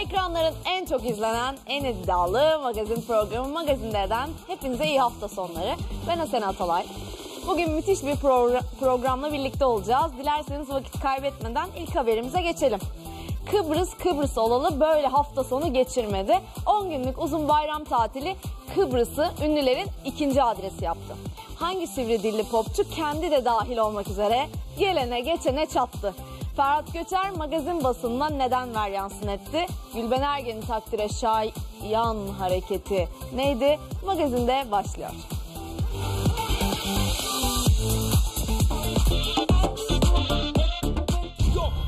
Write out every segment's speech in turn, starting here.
Ekranların en çok izlenen, en iddialı magazin programı Magazinde'den hepinize iyi hafta sonları. Ben Asena Atalay. Bugün müthiş bir progr- programla birlikte olacağız. Dilerseniz vakit kaybetmeden ilk haberimize geçelim. Kıbrıs Kıbrıs olalı böyle hafta sonu geçirmedi. 10 günlük uzun bayram tatili Kıbrıs'ı ünlülerin ikinci adresi yaptı. Hangi sivri dilli popçu kendi de dahil olmak üzere gelene geçene çattı. Ferhat Göçer magazin basınına neden ver yansın etti? Gülben Ergen'in takdire şayan hareketi neydi? Magazinde başlıyor.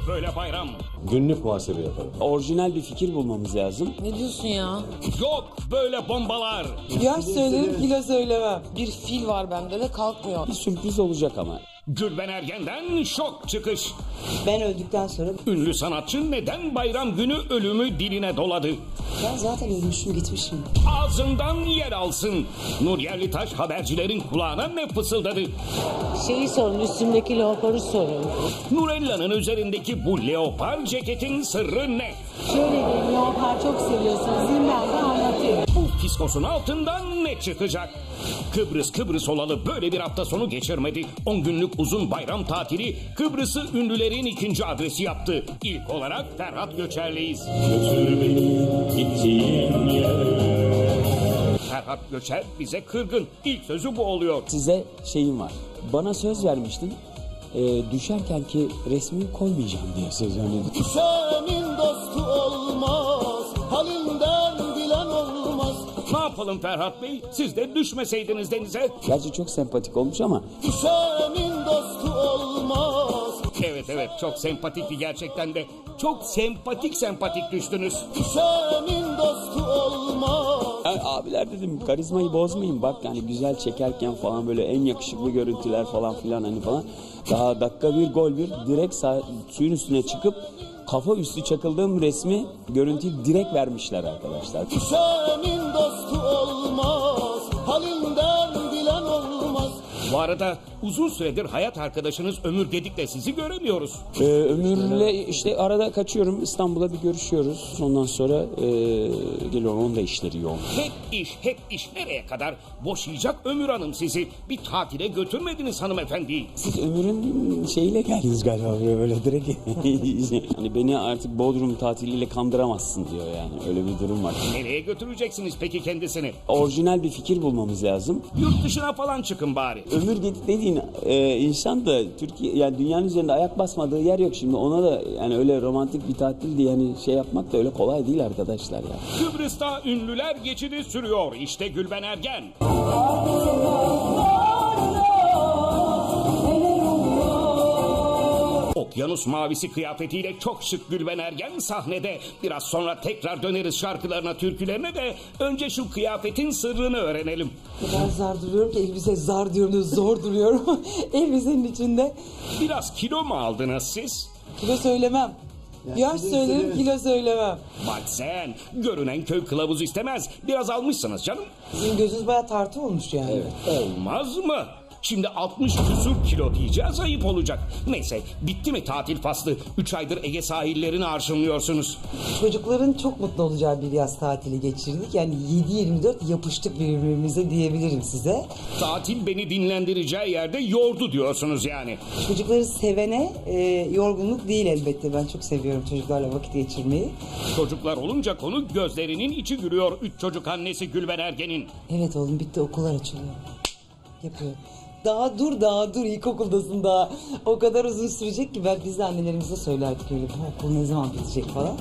Böyle bayram. Günlük muhasebe yaparım. Orijinal bir fikir bulmamız lazım. Ne diyorsun ya? Yok böyle bombalar. Yaş söylerim kilo söylemem. Bir fil var bende de kalkmıyor. Bir sürpriz olacak ama. Gülben Ergen'den şok çıkış. Ben öldükten sonra Ünlü sanatçı neden bayram günü ölümü diline doladı? ben zaten ölmüşüm gitmişim. Ağzından yer alsın. Nur Yerlitaş habercilerin kulağına ne fısıldadı? Şeyi sorun üstümdeki leoparı sorun. Nurella'nın üzerindeki bu leopar ceketin sırrı ne? Şöyle diyeyim leopar çok mi? Ben de anlatayım. Bu fiskosun altından ne çıkacak? Kıbrıs Kıbrıs olalı böyle bir hafta sonu geçirmedi. 10 günlük uzun bayram tatili Kıbrıs'ı ünlülerin ikinci adresi yaptı. İlk olarak Ferhat Göçer'leyiz. Ferhat Göçer bize kırgın. İlk sözü bu oluyor. Size şeyim var. Bana söz vermiştin. Ee, düşerken ki resmini koymayacağım diye söz vermiştin. Senin dostu olmaz, halinden bilen olmaz. Ne yapalım Ferhat Bey? Siz de düşmeseydiniz denize. Gerçi çok sempatik olmuş ama Senin dostu olmaz, Evet evet çok sempatikti gerçekten de. Çok sempatik sempatik düştünüz. senin dostu olmaz. yani abiler dedim karizmayı bozmayayım bak yani güzel çekerken falan böyle en yakışıklı görüntüler falan filan hani falan. Daha dakika bir gol bir direkt sağ- suyun üstüne çıkıp kafa üstü çakıldığım resmi görüntüyü direkt vermişler arkadaşlar. Senin dostu olmaz, halinden bilen olmaz. Bu arada uzun süredir hayat arkadaşınız Ömür Gedik'le sizi göremiyoruz. Ee, Ömür'le işte arada kaçıyorum İstanbul'a bir görüşüyoruz. Ondan sonra ee, geliyorum onun da işleri yoğun. Hep iş, hep iş nereye kadar? Boşayacak Ömür Hanım sizi. Bir tatile götürmediniz hanımefendiyi. Siz Ömür'ün şeyiyle geldiniz galiba buraya böyle direkt. hani beni artık Bodrum tatiliyle kandıramazsın diyor yani öyle bir durum var. Nereye götüreceksiniz peki kendisini? Orijinal bir fikir bulmamız lazım. Yurt dışına falan çıkın bari. Ömür Gedik dediğin e, insan da Türkiye yani dünyanın üzerinde ayak basmadığı yer yok şimdi ona da yani öyle romantik bir tatil diye yani şey yapmak da öyle kolay değil arkadaşlar ya. Kıbrıs'ta ünlüler geçidi sürüyor. İşte Gülben Ergen. Okyanus mavisi kıyafetiyle çok şık Gülben Ergen sahnede. Biraz sonra tekrar döneriz şarkılarına, türkülerine de önce şu kıyafetin sırrını öğrenelim. Ben zar duruyorum ki elbise zar diyorum zor duruyorum. Elbisenin içinde Biraz kilo mu aldınız siz? kilo söylemem. Yaş söylerim kilo söylemem. Bak sen, görünen köy kılavuzu istemez. Biraz almışsınız canım. Sizin gözünüz bayağı tartı olmuş yani. Olmaz mı? Şimdi 60 küsur kilo diyeceğiz ayıp olacak. Neyse bitti mi tatil faslı? 3 aydır Ege sahillerini arşınlıyorsunuz. Çocukların çok mutlu olacağı bir yaz tatili geçirdik. Yani 7-24 yapıştık birbirimize diyebilirim size. Tatil beni dinlendireceği yerde yordu diyorsunuz yani. Çocukları sevene e, yorgunluk değil elbette. Ben çok seviyorum çocuklarla vakit geçirmeyi. Çocuklar olunca konu gözlerinin içi gülüyor. Üç çocuk annesi Gülben Ergen'in. Evet oğlum bitti okullar açılıyor. Yapıyor. Daha dur daha dur ilkokuldasın daha. O kadar uzun sürecek ki ben biz de annelerimize söylerdik öyle bu okul ne zaman bitecek falan.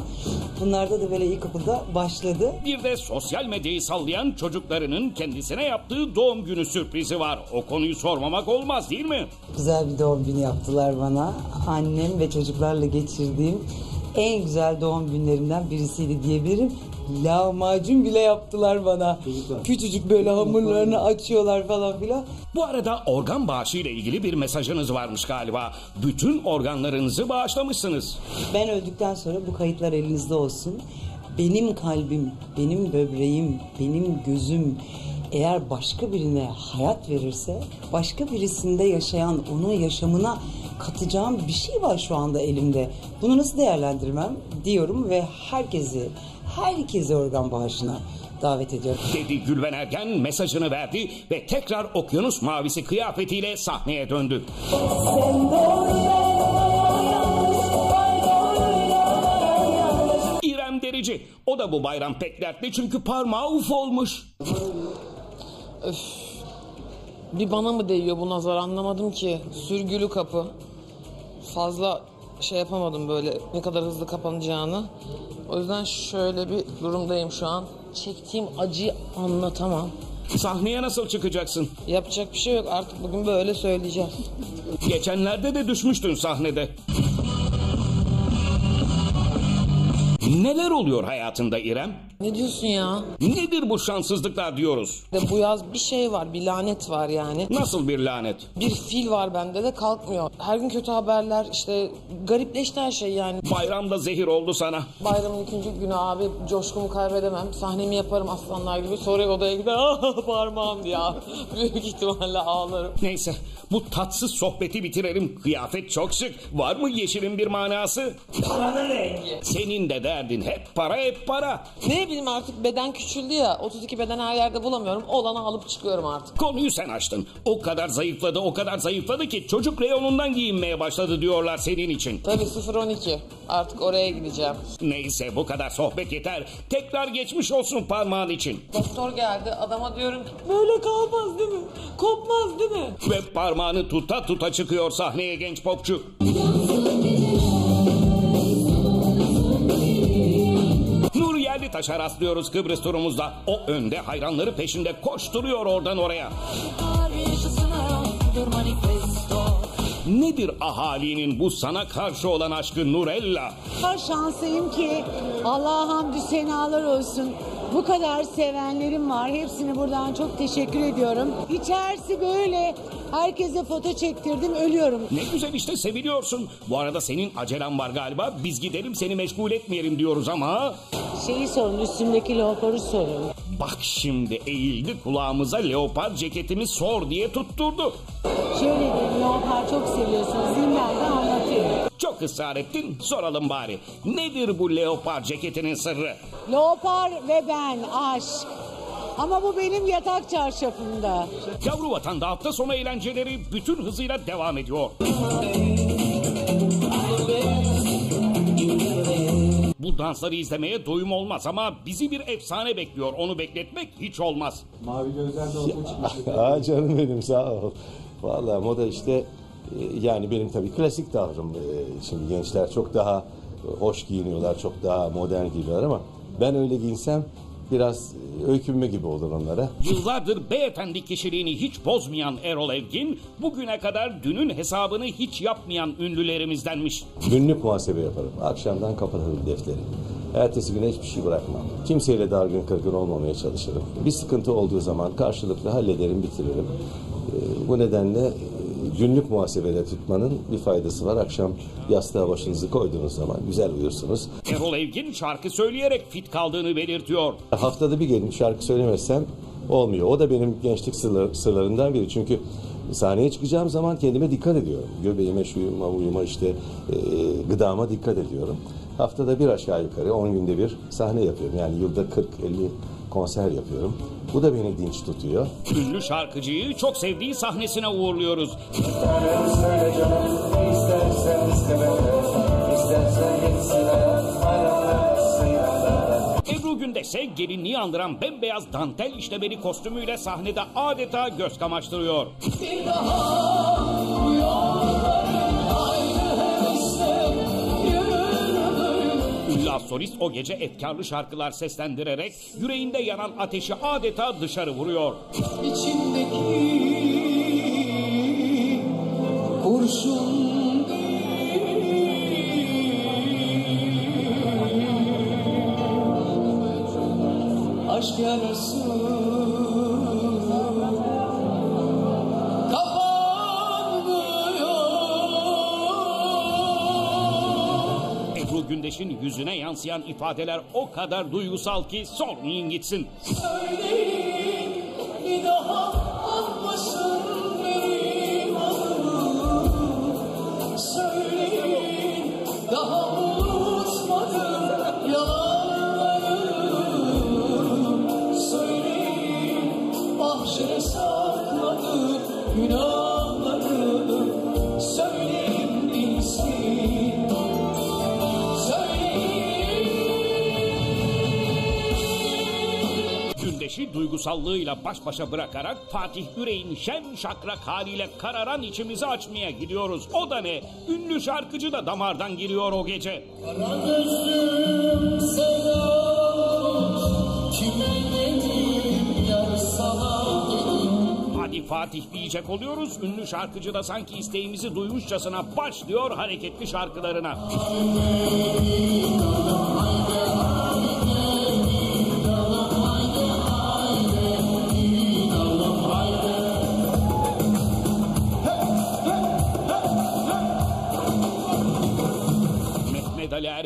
Bunlarda da böyle ilkokulda başladı. Bir de sosyal medyayı sallayan çocuklarının kendisine yaptığı doğum günü sürprizi var. O konuyu sormamak olmaz değil mi? Güzel bir doğum günü yaptılar bana. Annem ve çocuklarla geçirdiğim en güzel doğum günlerimden birisiydi diyebilirim. Lahmacun bile yaptılar bana. Küçücük böyle hamurlarını açıyorlar falan filan. Bu arada organ bağışı ile ilgili bir mesajınız varmış galiba. Bütün organlarınızı bağışlamışsınız. Ben öldükten sonra bu kayıtlar elinizde olsun. Benim kalbim, benim böbreğim, benim gözüm, eğer başka birine hayat verirse başka birisinde yaşayan onun yaşamına katacağım bir şey var şu anda elimde. Bunu nasıl değerlendirmem diyorum ve herkesi herkesi organ bağışına davet ediyorum. Dedi Gülben Ergen mesajını verdi ve tekrar okyanus mavisi kıyafetiyle sahneye döndü. İrem Derici. O da bu bayram pek dertli çünkü parmağı uf olmuş. Bir bana mı değiyor bu nazar anlamadım ki. Sürgülü kapı. Fazla şey yapamadım böyle ne kadar hızlı kapanacağını. O yüzden şöyle bir durumdayım şu an. Çektiğim acıyı anlatamam. Sahneye nasıl çıkacaksın? Yapacak bir şey yok artık bugün böyle söyleyeceğim. Geçenlerde de düşmüştün sahnede. Neler oluyor hayatında İrem? Ne diyorsun ya? Nedir bu şanssızlıklar diyoruz? De bu yaz bir şey var, bir lanet var yani. Nasıl bir lanet? Bir fil var bende de kalkmıyor. Her gün kötü haberler işte garipleşti her şey yani. Bayramda zehir oldu sana. Bayramın ikinci günü abi coşkumu kaybedemem. Sahnemi yaparım aslanlar gibi. Sonra odaya gider ah parmağım diye. Büyük ihtimalle ağlarım. Neyse bu tatsız sohbeti bitirelim. Kıyafet çok şık. Var mı yeşilin bir manası? Paranın rengi. Senin de derdin hep para hep para. Ne bileyim artık beden küçüldü ya. 32 beden her yerde bulamıyorum. Olanı alıp çıkıyorum artık. Konuyu sen açtın. O kadar zayıfladı o kadar zayıfladı ki çocuk reyonundan giyinmeye başladı diyorlar senin için. Tabii 0-12. Artık oraya gideceğim. Neyse bu kadar sohbet yeter. Tekrar geçmiş olsun parmağın için. Doktor geldi. Adama diyorum ki böyle kalmaz değil mi? Kopmaz değil mi? Ve parmağını tuta tuta çıkıyor sahneye genç popçu. Yerlitaş'a rastlıyoruz Kıbrıs turumuzda. O önde hayranları peşinde koşturuyor oradan oraya. Nedir ahalinin bu sana karşı olan aşkı Nurella? Her şanslıyım ki Allah'a hamdü senalar olsun. Bu kadar sevenlerim var. Hepsine buradan çok teşekkür ediyorum. İçerisi böyle. Herkese foto çektirdim. Ölüyorum. Ne güzel işte seviliyorsun. Bu arada senin acelen var galiba. Biz gidelim seni meşgul etmeyelim diyoruz ama... Şeyi sorun, üstümdeki leoporu sorun. Bak şimdi eğildi kulağımıza leopar ceketimi sor diye tutturdu. Şöyle diyeyim, leopar çok seviyorsunuz. Değil mi? Ben de anlatayım. Çok ısrar ettin soralım bari. Nedir bu leopar ceketinin sırrı? Leopar ve ben, aşk. Ama bu benim yatak çarşafımda. Yavru vatanda hafta sonu eğlenceleri bütün hızıyla devam ediyor. Bu dansları izlemeye doyum olmaz ama bizi bir efsane bekliyor. Onu bekletmek hiç olmaz. Aa canım benim sağ ol. Vallahi moda işte e, yani benim tabii klasik tavrım. E, Şimdi gençler çok daha hoş giyiniyorlar, çok daha modern giyiniyorlar ama ben öyle giyinsem biraz öykünme gibi olur onlara. Yıllardır beyefendi kişiliğini hiç bozmayan Erol Evgin, bugüne kadar dünün hesabını hiç yapmayan ünlülerimizdenmiş. Günlük muhasebe yaparım. Akşamdan kapatırım defteri. Ertesi güne hiçbir şey bırakmam. Kimseyle dargın kırgın olmamaya çalışırım. Bir sıkıntı olduğu zaman karşılıklı hallederim, bitiririm. E, Bu nedenle günlük muhasebede tutmanın bir faydası var. Akşam yastığa başınızı koyduğunuz zaman güzel uyursunuz. Erol Evgin şarkı söyleyerek fit kaldığını belirtiyor. Haftada bir gelin şarkı söylemezsem olmuyor. O da benim gençlik sırlar- sırlarından biri. Çünkü sahneye çıkacağım zaman kendime dikkat ediyorum. Göbeğime, şuyuma, uyuma işte e, gıdama dikkat ediyorum. Haftada bir aşağı yukarı 10 günde bir sahne yapıyorum. Yani yılda 40-50 konser yapıyorum. Bu da beni dinç tutuyor. Ünlü şarkıcıyı çok sevdiği sahnesine uğurluyoruz. Ebru Gündeş'e gelinliği andıran bembeyaz dantel işlemeli kostümüyle sahnede adeta göz kamaştırıyor. Ünlü az solist o gece efkarlı şarkılar seslendirerek yüreğinde yanan ateşi adeta dışarı vuruyor. Kurşun Ebru Gündeş'in yüzüne yansıyan ifadeler o kadar duygusal ki sormayın gitsin. Söyleyin Gündeşi duygusallığıyla baş başa bırakarak Fatih Yüreğin şen şakrak haliyle kararan içimizi açmaya gidiyoruz. O da ne? Ünlü şarkıcı da damardan giriyor o gece. Hadi Fatih diyecek oluyoruz. Ünlü şarkıcı da sanki isteğimizi duymuşçasına başlıyor hareketli şarkılarına.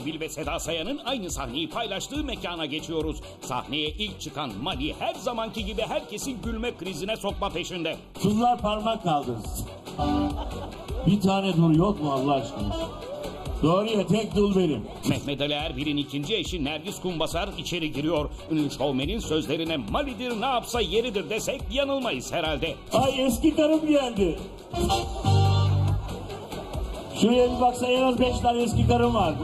Mehmet Ali Erbil ve Seda Sayan'ın aynı sahneyi paylaştığı mekana geçiyoruz. Sahneye ilk çıkan Mali her zamanki gibi herkesi gülme krizine sokma peşinde. Şunlar parmak kaldırsın. Bir tane dur yok mu Allah aşkına? Doğru ya tek dul benim. Mehmet Ali Erbil'in ikinci eşi Nergis Kumbasar içeri giriyor. Ünlü şovmenin sözlerine Mali'dir ne yapsa yeridir desek yanılmayız herhalde. Ay eski karım geldi. Şuraya bir baksa en az beş tane eski karım vardı.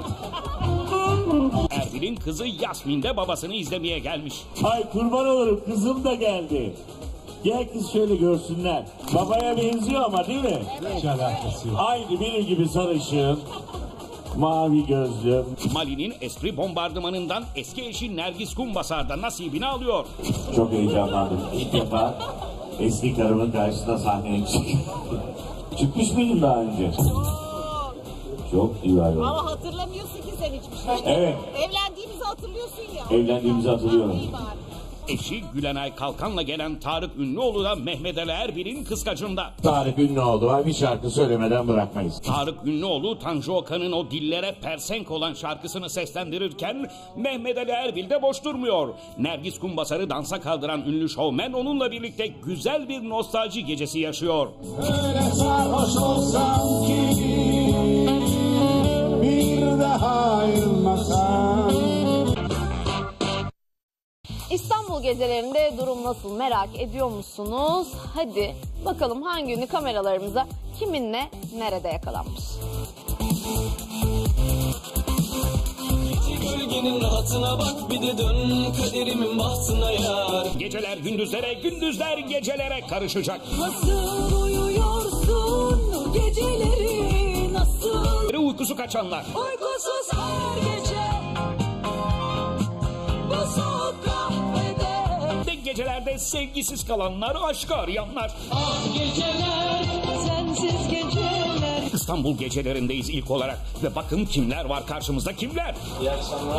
Erbil'in kızı Yasmin de babasını izlemeye gelmiş. Ay kurban olurum kızım da geldi. Gel kız şöyle görsünler. Babaya benziyor ama değil mi? Hiç alakası yok. Aynı benim gibi sarışın. Mavi gözlüm. Mali'nin espri bombardımanından eski eşi Nergis Kumbasar da nasibini alıyor. Çok heyecanlandım. İlk defa eski karımın karşısında sahneye çık. Çıkmış mıydın daha önce? Çok iyi var. Ama hatırlamıyorsun sen hiçbir şey. Evet. Evlendiğimizi hatırlıyorsun ya. Evlendiğimizi hatırlıyorum. Eşi Gülenay Kalkan'la gelen Tarık Ünlüoğlu da Mehmet Ali Erbil'in kıskacında. Tarık ünlü oldu. Ay bir şarkı söylemeden bırakmayız. Tarık Ünlüoğlu Tanju Okan'ın o dillere persenk olan şarkısını seslendirirken Mehmet Ali Erbil de boş durmuyor. Nergis Kumbasar'ı dansa kaldıran ünlü şovmen onunla birlikte güzel bir nostalji gecesi yaşıyor. Öyle sarhoş olsam ki daha ayrılmasam İstanbul gecelerinde durum nasıl merak ediyor musunuz? Hadi bakalım hangi ünlü kameralarımıza kiminle nerede yakalanmış. Gölgenin rahatına bak bir de dön kaderimin bahtına yar Geceler gündüzlere, gündüzler gecelere karışacak. Nasıl uyuyorsun geceleri uykusu kaçanlar, uykusuz her gece gecelerde sevgisiz kalanlar, aşkı arayanlar. Ah geceler sensiz geceler İstanbul gecelerindeyiz ilk olarak. Ve bakın kimler var karşımızda kimler? İyi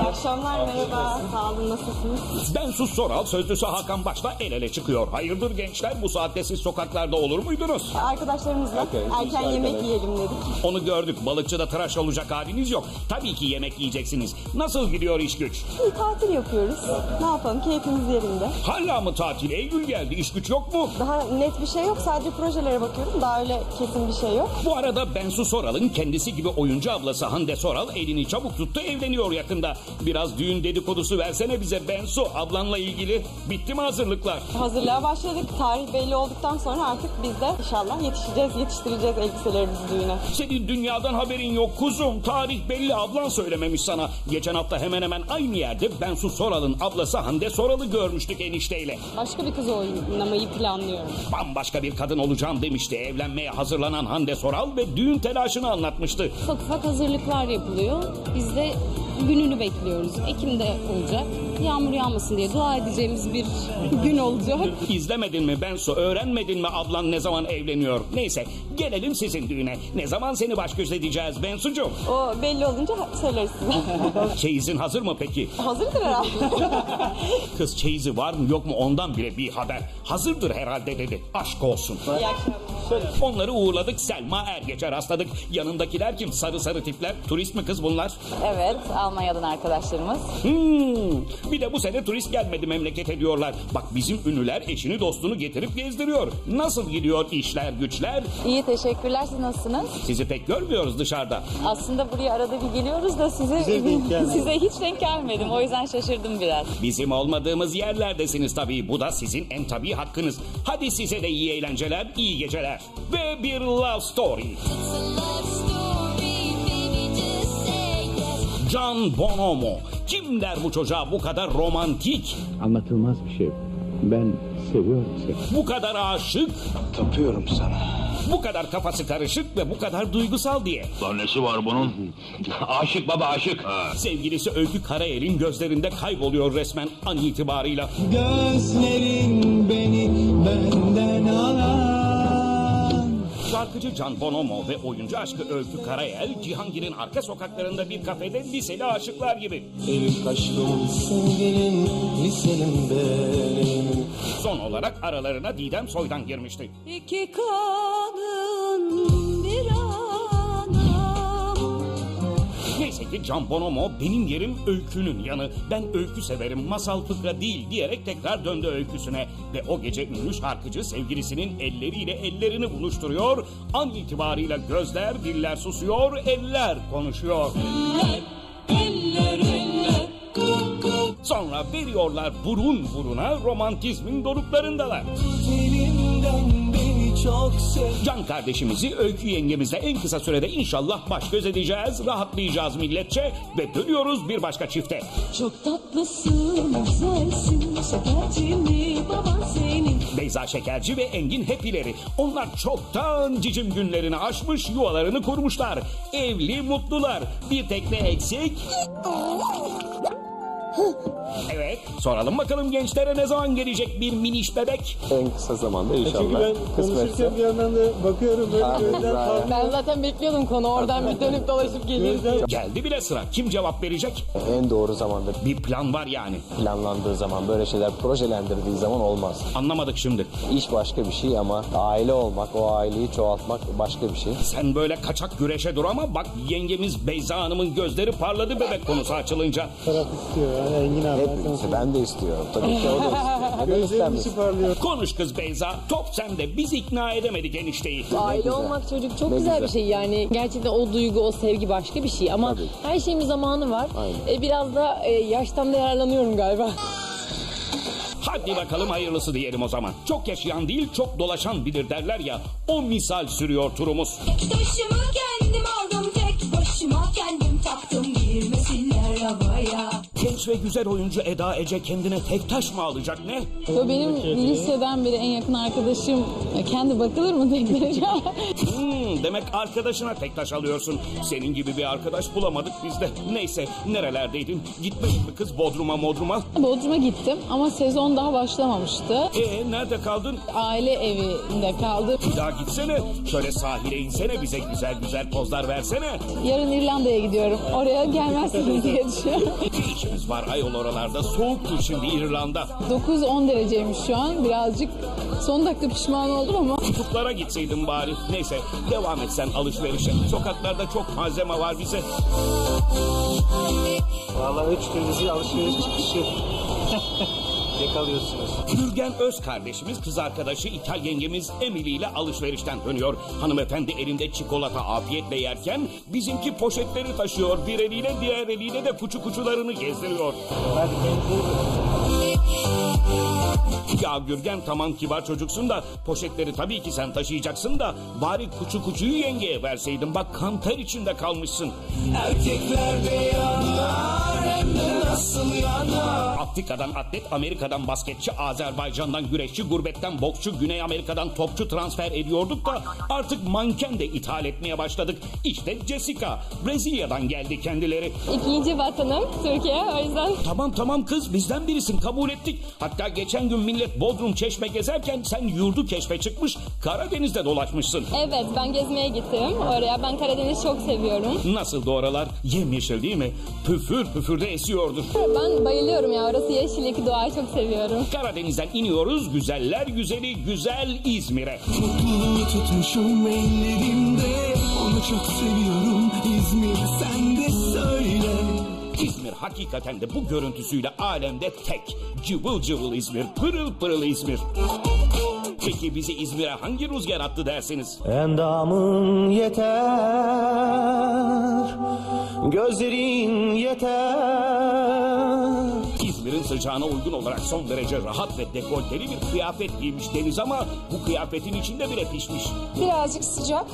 akşamlar merhaba. Sağ olun nasılsınız? Ben Sus Soral, sözlüsü Hakan Baş'la el ele çıkıyor. Hayırdır gençler bu saatte siz sokaklarda olur muydunuz? Arkadaşlarımızla erken yemek yiyelim dedik. Onu gördük. Balıkçıda tıraş olacak haliniz yok. Tabii ki yemek yiyeceksiniz. Nasıl gidiyor iş güç? İyi tatil yapıyoruz. Ne yapalım keyfimiz yerinde. Hala mı tatil? Eylül geldi. İş güç yok mu? Daha net bir şey yok sadece projelere bakıyorum. Daha öyle kesin bir şey yok. Bu arada Bensu Soral'ın kendisi gibi oyuncu ablası Hande Soral elini çabuk tuttu evleniyor yakında. Biraz düğün dedikodusu versene bize Bensu ablanla ilgili. Bitti mi hazırlıklar? Hazırlığa başladık. Tarih belli olduktan sonra artık biz de inşallah yetişeceğiz, yetiştireceğiz elbiselerimizi düğüne. Senin dünyadan haberin yok kuzum. Tarih belli ablan söylememiş sana. Geçen hafta hemen hemen aynı yerde Bensu Soral'ın ablası Hande Soral'ı görmüştük enişteyle. Başka bir kız oynamayı planlıyorum. Bambaşka bir kadın olacağım demişti. Evlenmeye hazırlanan Hande Soral ve düğün telaşını anlatmıştı. Ufak ufak hazırlıklar yapılıyor. Biz de gününü bekliyoruz. Ekim'de olacak. Yağmur yağmasın diye dua edeceğimiz bir gün olacak. İzlemedin mi Bensu? Öğrenmedin mi ablan ne zaman evleniyor? Neyse gelelim sizin düğüne. Ne zaman seni baş göz edeceğiz Bensucuğum? O belli olunca söyleriz size. Çeyizin hazır mı peki? Hazırdır herhalde. Kız çeyizi var mı yok mu ondan bile bir haber. Hazırdır herhalde dedi. Aşk olsun. İyi akşamlar. Onları uğurladık. Selma Ergeç'e rastladık. Yanındakiler kim? Sarı sarı tipler. Turist mi kız bunlar? Evet, Almanya'dan arkadaşlarımız. Hmm, Bir de bu sene turist gelmedi memlekete diyorlar. Bak bizim ünlüler eşini dostunu getirip gezdiriyor. Nasıl gidiyor işler güçler? İyi teşekkürler. Siz nasılsınız? Sizi pek görmüyoruz dışarıda. Aslında buraya arada bir geliyoruz da size Bize denk gelmedi. size hiç denk gelmedim. O yüzden şaşırdım biraz. Bizim olmadığımız yerlerdesiniz tabii. Bu da sizin en tabii hakkınız. Hadi size de iyi eğlenceler, iyi geceler. Ve bir love story. Can Bonomo. Kim der bu çocuğa bu kadar romantik, Anlatılmaz bir şey. Ben seviyorum seni. bu kadar aşık, Tapıyorum sana. bu kadar kafası karışık ve bu kadar duygusal diye. Lan nesi var bunun? aşık baba aşık. Sevgilisi Öykü Karayel'in gözlerinde kayboluyor resmen an itibarıyla. Gözlerin beni benden alan Şarkıcı Can Bonomo ve oyuncu aşkı Öykü Karayel, Cihangir'in arka sokaklarında bir kafede liseli aşıklar gibi. Elim kaşım sevgilin liselim benim Son olarak aralarına Didem Soy'dan girmişti. İki kadın ki Can Bonomo benim yerim öykünün yanı. Ben öykü severim masal fıkra değil diyerek tekrar döndü öyküsüne. Ve o gece ünlü şarkıcı sevgilisinin elleriyle ellerini buluşturuyor. An itibarıyla gözler diller susuyor eller konuşuyor. Sonra veriyorlar burun buruna romantizmin doruklarındalar. Beni çok sev Can kardeşimizi Öykü yengemizle en kısa sürede inşallah baş göz edeceğiz, rahatlayacağız milletçe ve dönüyoruz bir başka çifte. Çok tatlısın güzelsin Şekerci mi baban senin Beyza Şekerci ve Engin Hepileri. Onlar çoktan cicim günlerini aşmış, yuvalarını kurmuşlar. Evli, mutlular. Bir tek ne eksik? Evet, soralım bakalım gençlere ne zaman gelecek bir miniş bebek? En kısa zamanda inşallah. Çünkü ben konuşurken bir yandan da bakıyorum böyle Ah, gözler güzel. parlıyor. Ben zaten bekliyordum konu oradan bir dönüp dolaşıp gelir diye. Geldi bile sıra. Kim cevap verecek? En doğru zamanda Bir plan var yani. planlandığı zaman böyle şeyler projelendirdiği zaman olmaz. Anlamadık şimdi. İş başka bir şey ama aile olmak, o aileyi çoğaltmak başka bir şey. Sen böyle kaçak güreşe dur ama bak yengemiz Beyza Hanım'ın gözleri parladı bebek konusu açılınca. Taraf istiyor yani Engin abi. Hepimizi ben de istiyorum. Tabii ki o da istiyor. Neden istenmesin? parlıyor. Konuş kız Beyza. Top sende. Biz ikna edemedik enişteyi. Aile olmak çocuk çok Ne güzel, güzel. bir şey yani gerçekten o duygu o sevgi başka bir şey ama Tabii. her şeyin bir zamanı var. Aynen. E, biraz da e, yaştan da yararlanıyorum galiba. Hadi bakalım hayırlısı diyelim o zaman. Çok yaşayan değil çok dolaşan bilir derler ya. O misal sürüyor turumuz. Taşımı kendim aldım tek başıma kendim taktım girmesinler havaya Genç ve güzel oyuncu Eda Ece kendine tek taş mı alacak ne? Ve benim liseden beri en yakın arkadaşım kendi bakılır mı tekrar? Hmm, demek arkadaşına tek taş alıyorsun. Senin gibi bir arkadaş bulamadık biz de. Neyse nerelerdeydin? Gitmedin mi kız Bodrum'a Modrum'a? Bodrum'a gittim ama sezon daha başlamamıştı. Ee nerede kaldın? Aile evinde kaldım. Bir daha gitsene. Şöyle sahile insene bize güzel güzel pozlar versene. Yarın İrlanda'ya gidiyorum. Oraya gelmezsiniz diye düşünüyorum. İşimiz var ayol oralarda? Soğuktur şimdi İrlanda. 9-10 dereceymiş şu an. Birazcık son dakika pişman oldum ama. Kutuplara gitseydin bari. Neyse devam et sen alışverişe. Sokaklarda çok malzeme var bize. Vallahi üç gündüzü alışveriş çıkışı yakalıyorsunuz. Gürgen Öz kardeşimiz kız arkadaşı İthal yengemiz Emily ile alışverişten dönüyor. Hanımefendi elinde çikolata afiyetle yerken bizimki poşetleri taşıyor. Bir eliyle diğer eliyle de kuçu kuçularını gezdiriyor. Ya Gürgen tamam kibar çocuksun da poşetleri tabii ki sen taşıyacaksın da bari kuçu kuçuyu yengeye verseydin. Bak kanter içinde kalmışsın. Erkeklerde yanar hem de nasıl yanar Afrika'dan atlet, Amerika'dan basketçi, Azerbaycan'dan güreşçi, gurbetten boksçu, Güney Amerika'dan topçu transfer ediyorduk da artık manken de ithal etmeye başladık. İşte Jessica, Brezilya'dan geldi kendileri. İkinci vatanım Türkiye o yüzden. Tamam tamam kız bizden birisin kabul ettik. Hatta geçen gün millet Bodrum Çeşme gezerken sen yurdu keşfe çıkmış Karadeniz'de dolaşmışsın. Evet ben gezmeye gittim oraya. Ben Karadeniz çok seviyorum. Nasıl oralar? Yemyeşil değil mi? Püfür püfür de esiyordur. Ben bayılıyorum ya orası yeşillik doğayı çok seviyorum. Karadeniz'den iniyoruz güzeller güzeli güzel İzmir'e. Mutluluğu tutmuşum ellerimde Onu çok seviyorum İzmir sen de söyle İzmir hakikaten de bu görüntüsüyle alemde tek. Cıvıl cıvıl İzmir, pırıl pırıl İzmir. Peki bizi İzmir'e hangi rüzgar attı dersiniz? Endamın yeter, gözlerin yeter. İzmir'in sıcağına uygun olarak son derece rahat ve dekolteli bir kıyafet giymiş Deniz ama bu kıyafetin içinde bile pişmiş. Birazcık sıcak.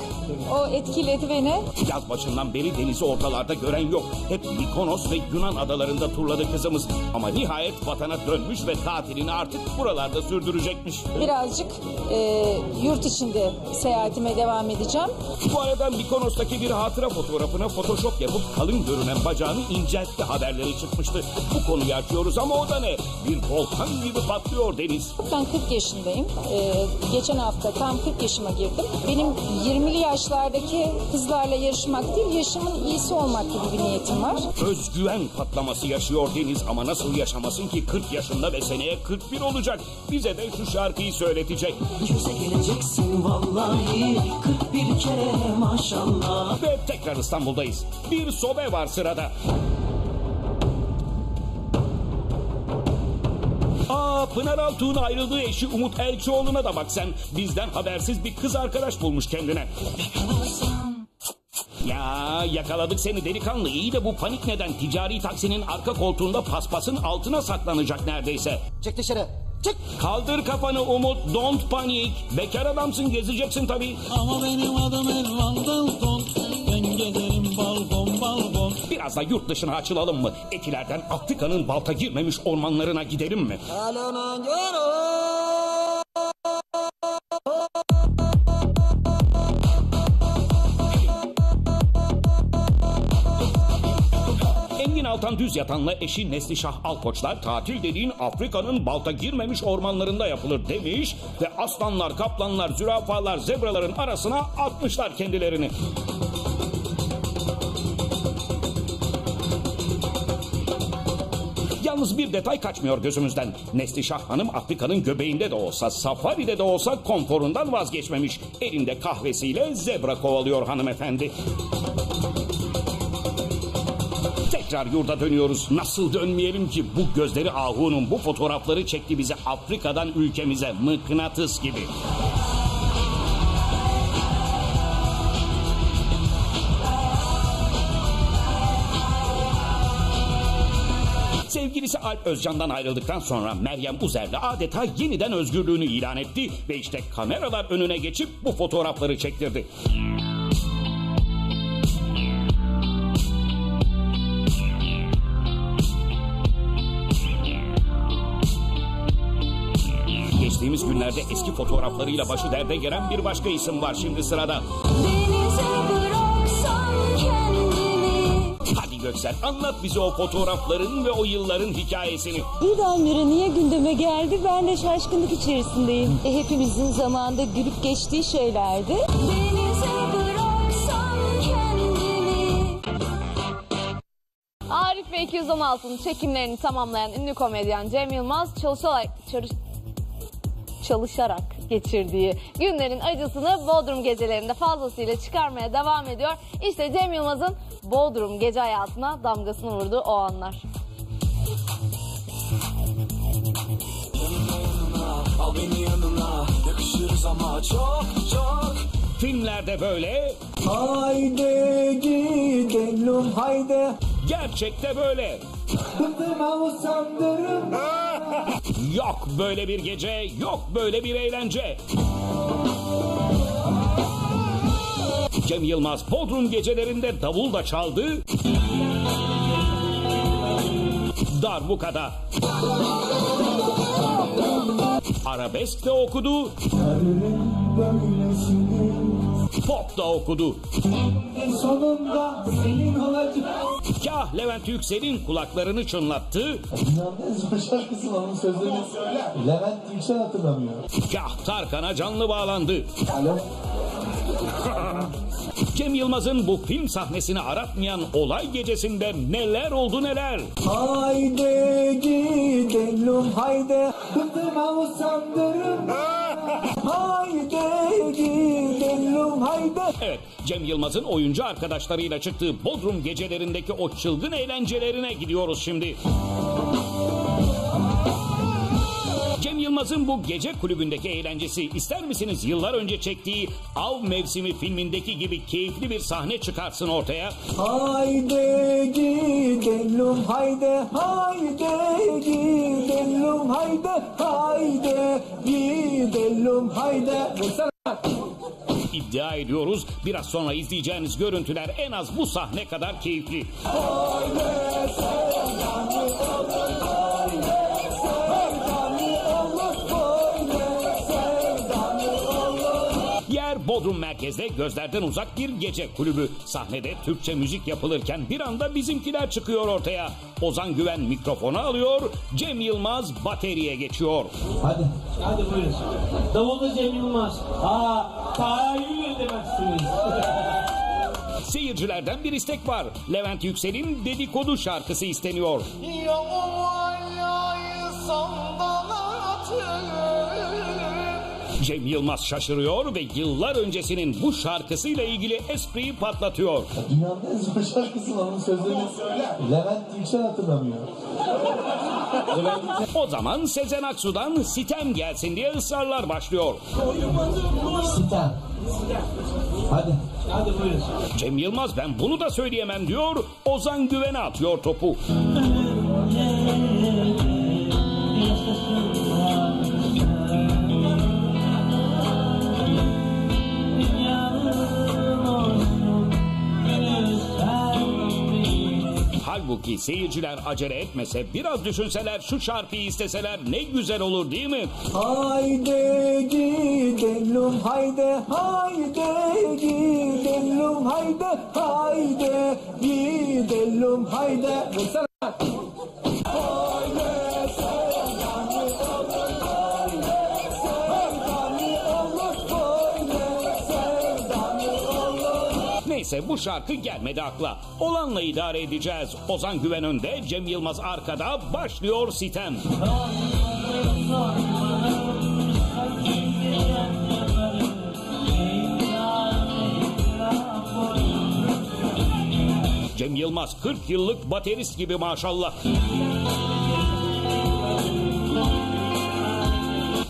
O etkiledi beni. Yaz başından beri denizi ortalarda gören yok. Hep Mikonos ve Yunan adalarında turladı kızımız. Ama nihayet vatana dönmüş ve tatilini artık buralarda sürdürecekmiş. Birazcık e, yurt içinde seyahatime devam edeceğim. Bu arada Mikonos'taki bir hatıra fotoğrafına photoshop yapıp kalın görünen bacağını inceltti haberleri çıkmıştı. Bu konuyu açıyoruz ama o da ne? Bir volkan gibi patlıyor Deniz. Ben 40 yaşındayım. E, geçen hafta tam 40 yaşıma girdim. Benim 20'li yaşlardaki kızlarla yarışmak değil, yaşımın iyisi olmak gibi bir niyetim var. Özgüven patlaması yaşıyor Deniz ama nasıl yaşamasın ki 40 yaşında ve seneye 41 olacak. Bize de şu şarkıyı söyletecek. Yüze geleceksin vallahi 41 kere maşallah. Ve tekrar İstanbul'dayız. Bir sobe var sırada. Aa Pınar Altuğ'un ayrıldığı eşi Umut Elçioğlu'na da bak sen. Bizden habersiz bir kız arkadaş bulmuş kendine. Ya yakaladık seni delikanlı. İyi de bu panik neden? Ticari taksinin arka koltuğunda paspasın altına saklanacak neredeyse. Çık dışarı. Çık. Kaldır kafanı Umut. Don't panik. Bekar adamsın gezeceksin tabii. Ama benim adım Elvan Dalton. Ben gezerim balkon balkon. Biraz da yurt dışına açılalım mı? Etilerden Afrika'nın balta girmemiş ormanlarına gidelim mi? Engin Altan Düz Yatan'la eşi Neslişah Alkoçlar tatil dediğin Afrika'nın balta girmemiş ormanlarında yapılır demiş ve aslanlar, kaplanlar, zürafalar, zebraların arasına atmışlar kendilerini. Yalnız bir detay kaçmıyor gözümüzden. Neslişah Hanım Afrika'nın göbeğinde de olsa, safaride de olsa konforundan vazgeçmemiş. Elinde kahvesiyle zebra kovalıyor hanımefendi. Tekrar yurda dönüyoruz. Nasıl dönmeyelim ki bu gözleri ahunun bu fotoğrafları çekti bize Afrika'dan ülkemize mıknatıs gibi. Sevgilisi Alp Özcan'dan ayrıldıktan sonra Meryem Uzer'le adeta yeniden özgürlüğünü ilan etti ve işte kameralar önüne geçip bu fotoğrafları çektirdi. Geçtiğimiz günlerde eski fotoğraflarıyla başı derde gelen bir başka isim var şimdi sırada. Hadi Göksel anlat bize o fotoğrafların ve o yılların hikayesini. Birdenbire niye gündeme geldi ben de şaşkınlık içerisindeyim. E, hepimizin zamanında gülüp geçtiği şeylerdi. Arif ve 216'nın çekimlerini tamamlayan ünlü komedyen Cem Yılmaz çalışarak, çalış- çalışarak geçirdiği günlerin acısını Bodrum gecelerinde fazlasıyla çıkarmaya devam ediyor. İşte Cem Yılmaz'ın Bodrum gece hayatına damgasını vurduğu o anlar. Al beni yanına yakışırız ama çok çok. Filmlerde böyle, Haydi gidelim haydi. Gerçekte böyle. Yok böyle bir gece, yok böyle bir eğlence. Cem Yılmaz Bodrum gecelerinde davul da çaldı. Darbukada. Arabesk de okudu. Pop da okudu. Sonunda senin olacak. Kah Levent Yüksel'in kulaklarını çınlattı. En zor şarkısı onun sözlerini. Levent Yüksel hatırlamıyor. Kah Tarkan'a canlı bağlandı. Alo. Cem Yılmaz'ın bu film sahnesini aratmayan olay gecesinde neler oldu neler. Haydi gidelim haydi. Bıktıma usandırım. Haydi gidelim haydi. haydi. Evet, Cem Yılmaz'ın oyuncu arkadaşlarıyla çıktığı Bodrum gecelerindeki o çılgın eğlencelerine gidiyoruz şimdi. Cem Yılmaz'ın bu gece kulübündeki eğlencesi ister misiniz yıllar önce çektiği Av Mevsimi filmindeki gibi keyifli bir sahne çıkarsın ortaya? Haydi gidelim haydi haydi gidelim haydi haydi gidelim haydi. İddia ediyoruz biraz sonra izleyeceğiniz görüntüler en az bu sahne kadar keyifli. Yer Bodrum merkezde gözlerden uzak bir gece kulübü. Sahnede Türkçe müzik yapılırken bir anda bizimkiler çıkıyor ortaya. Ozan Güven mikrofonu alıyor, Cem Yılmaz bateriye geçiyor. Hadi. Hadi buyurun. Davulda Cem Yılmaz. Aa, tahayyül edemezsiniz. Seyircilerden bir istek var. Levent Yüksel'in dedikodu şarkısı isteniyor. Cem Yılmaz şaşırıyor ve yıllar öncesinin bu şarkısıyla ilgili espriyi patlatıyor. Dünyanın en zor şarkısı lan onun sözlerini. Levent Yüksel hatırlamıyor. O zaman Sezen Aksu'dan sitem gelsin diye ısrarlar başlıyor. Sitem. Hadi. Hadi buyurun. Cem Yılmaz ben bunu da söyleyemem diyor. Ozan Güven'e atıyor topu. Halbuki seyirciler acele etmese biraz düşünseler şu şarkıyı isteseler ne güzel olur değil mi? Haydi gidelim haydi haydi gidelim haydi haydi gidelim haydi. Vursana. Neyse bu şarkı gelmedi akla. Olanla idare edeceğiz. Ozan Güven önde, Cem Yılmaz arkada başlıyor sitem. Cem Yılmaz 40 yıllık baterist gibi maşallah.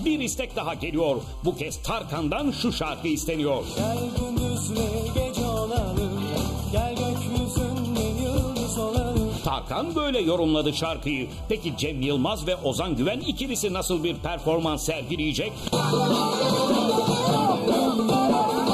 Bir istek daha geliyor. Bu kez Tarkan'dan şu şarkı isteniyor. Gel gündüzle gece olalım Gel gökyüzünde yıldız olalım Tarkan böyle yorumladı şarkıyı. Peki Cem Yılmaz ve Ozan Güven ikilisi nasıl bir performans sergileyecek?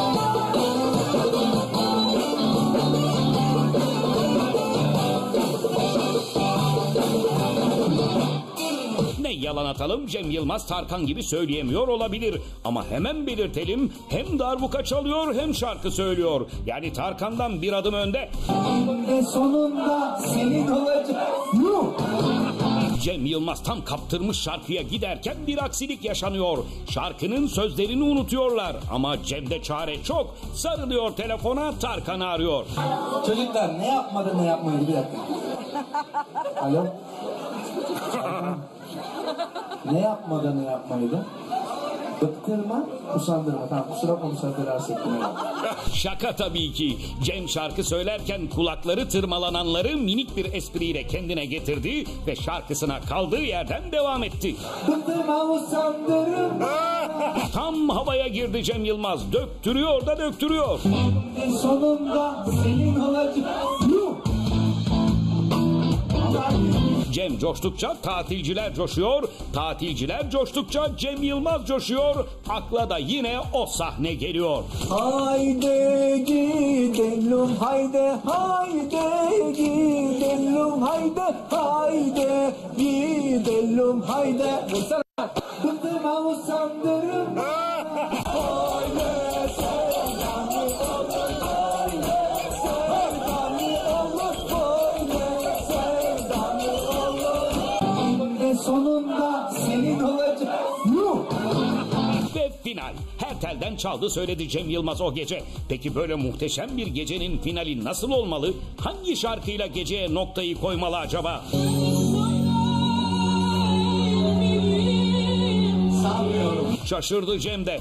yalan atalım Cem Yılmaz Tarkan gibi söyleyemiyor olabilir. Ama hemen belirtelim hem darbuka çalıyor hem şarkı söylüyor. Yani Tarkan'dan bir adım önde. Ve sonunda senin olacak. Yuh! Cem Yılmaz tam kaptırmış şarkıya giderken bir aksilik yaşanıyor. Şarkının sözlerini unutuyorlar ama Cem'de çare çok. Sarılıyor telefona Tarkan'ı arıyor. Çocuklar ne yapmadı ne yapmaydı bir dakika. Alo. ne yapmadı ne yapmaydı? Bıktırma, usandırma. Tamam kusura rahatsız ettim. Şaka tabii ki. Cem şarkı söylerken kulakları tırmalananları minik bir espriyle kendine getirdi ve şarkısına kaldığı yerden devam etti. Bıktırma usandırma. Tam havaya girdi Cem Yılmaz. Döktürüyor da döktürüyor. Ve sonunda senin olacak. Yuh! Cem coştukça tatilciler coşuyor. Tatilciler coştukça Cem Yılmaz coşuyor. Akla da yine o sahne geliyor. Haydi gidelim haydi haydi gidelim haydi haydi gidelim haydi. Vursana. Bıktırma usandırma. Haydi telden çaldı söyledi Cem Yılmaz o gece. Peki böyle muhteşem bir gecenin finali nasıl olmalı? Hangi şarkıyla geceye noktayı koymalı acaba? Şaşırdı Cem de.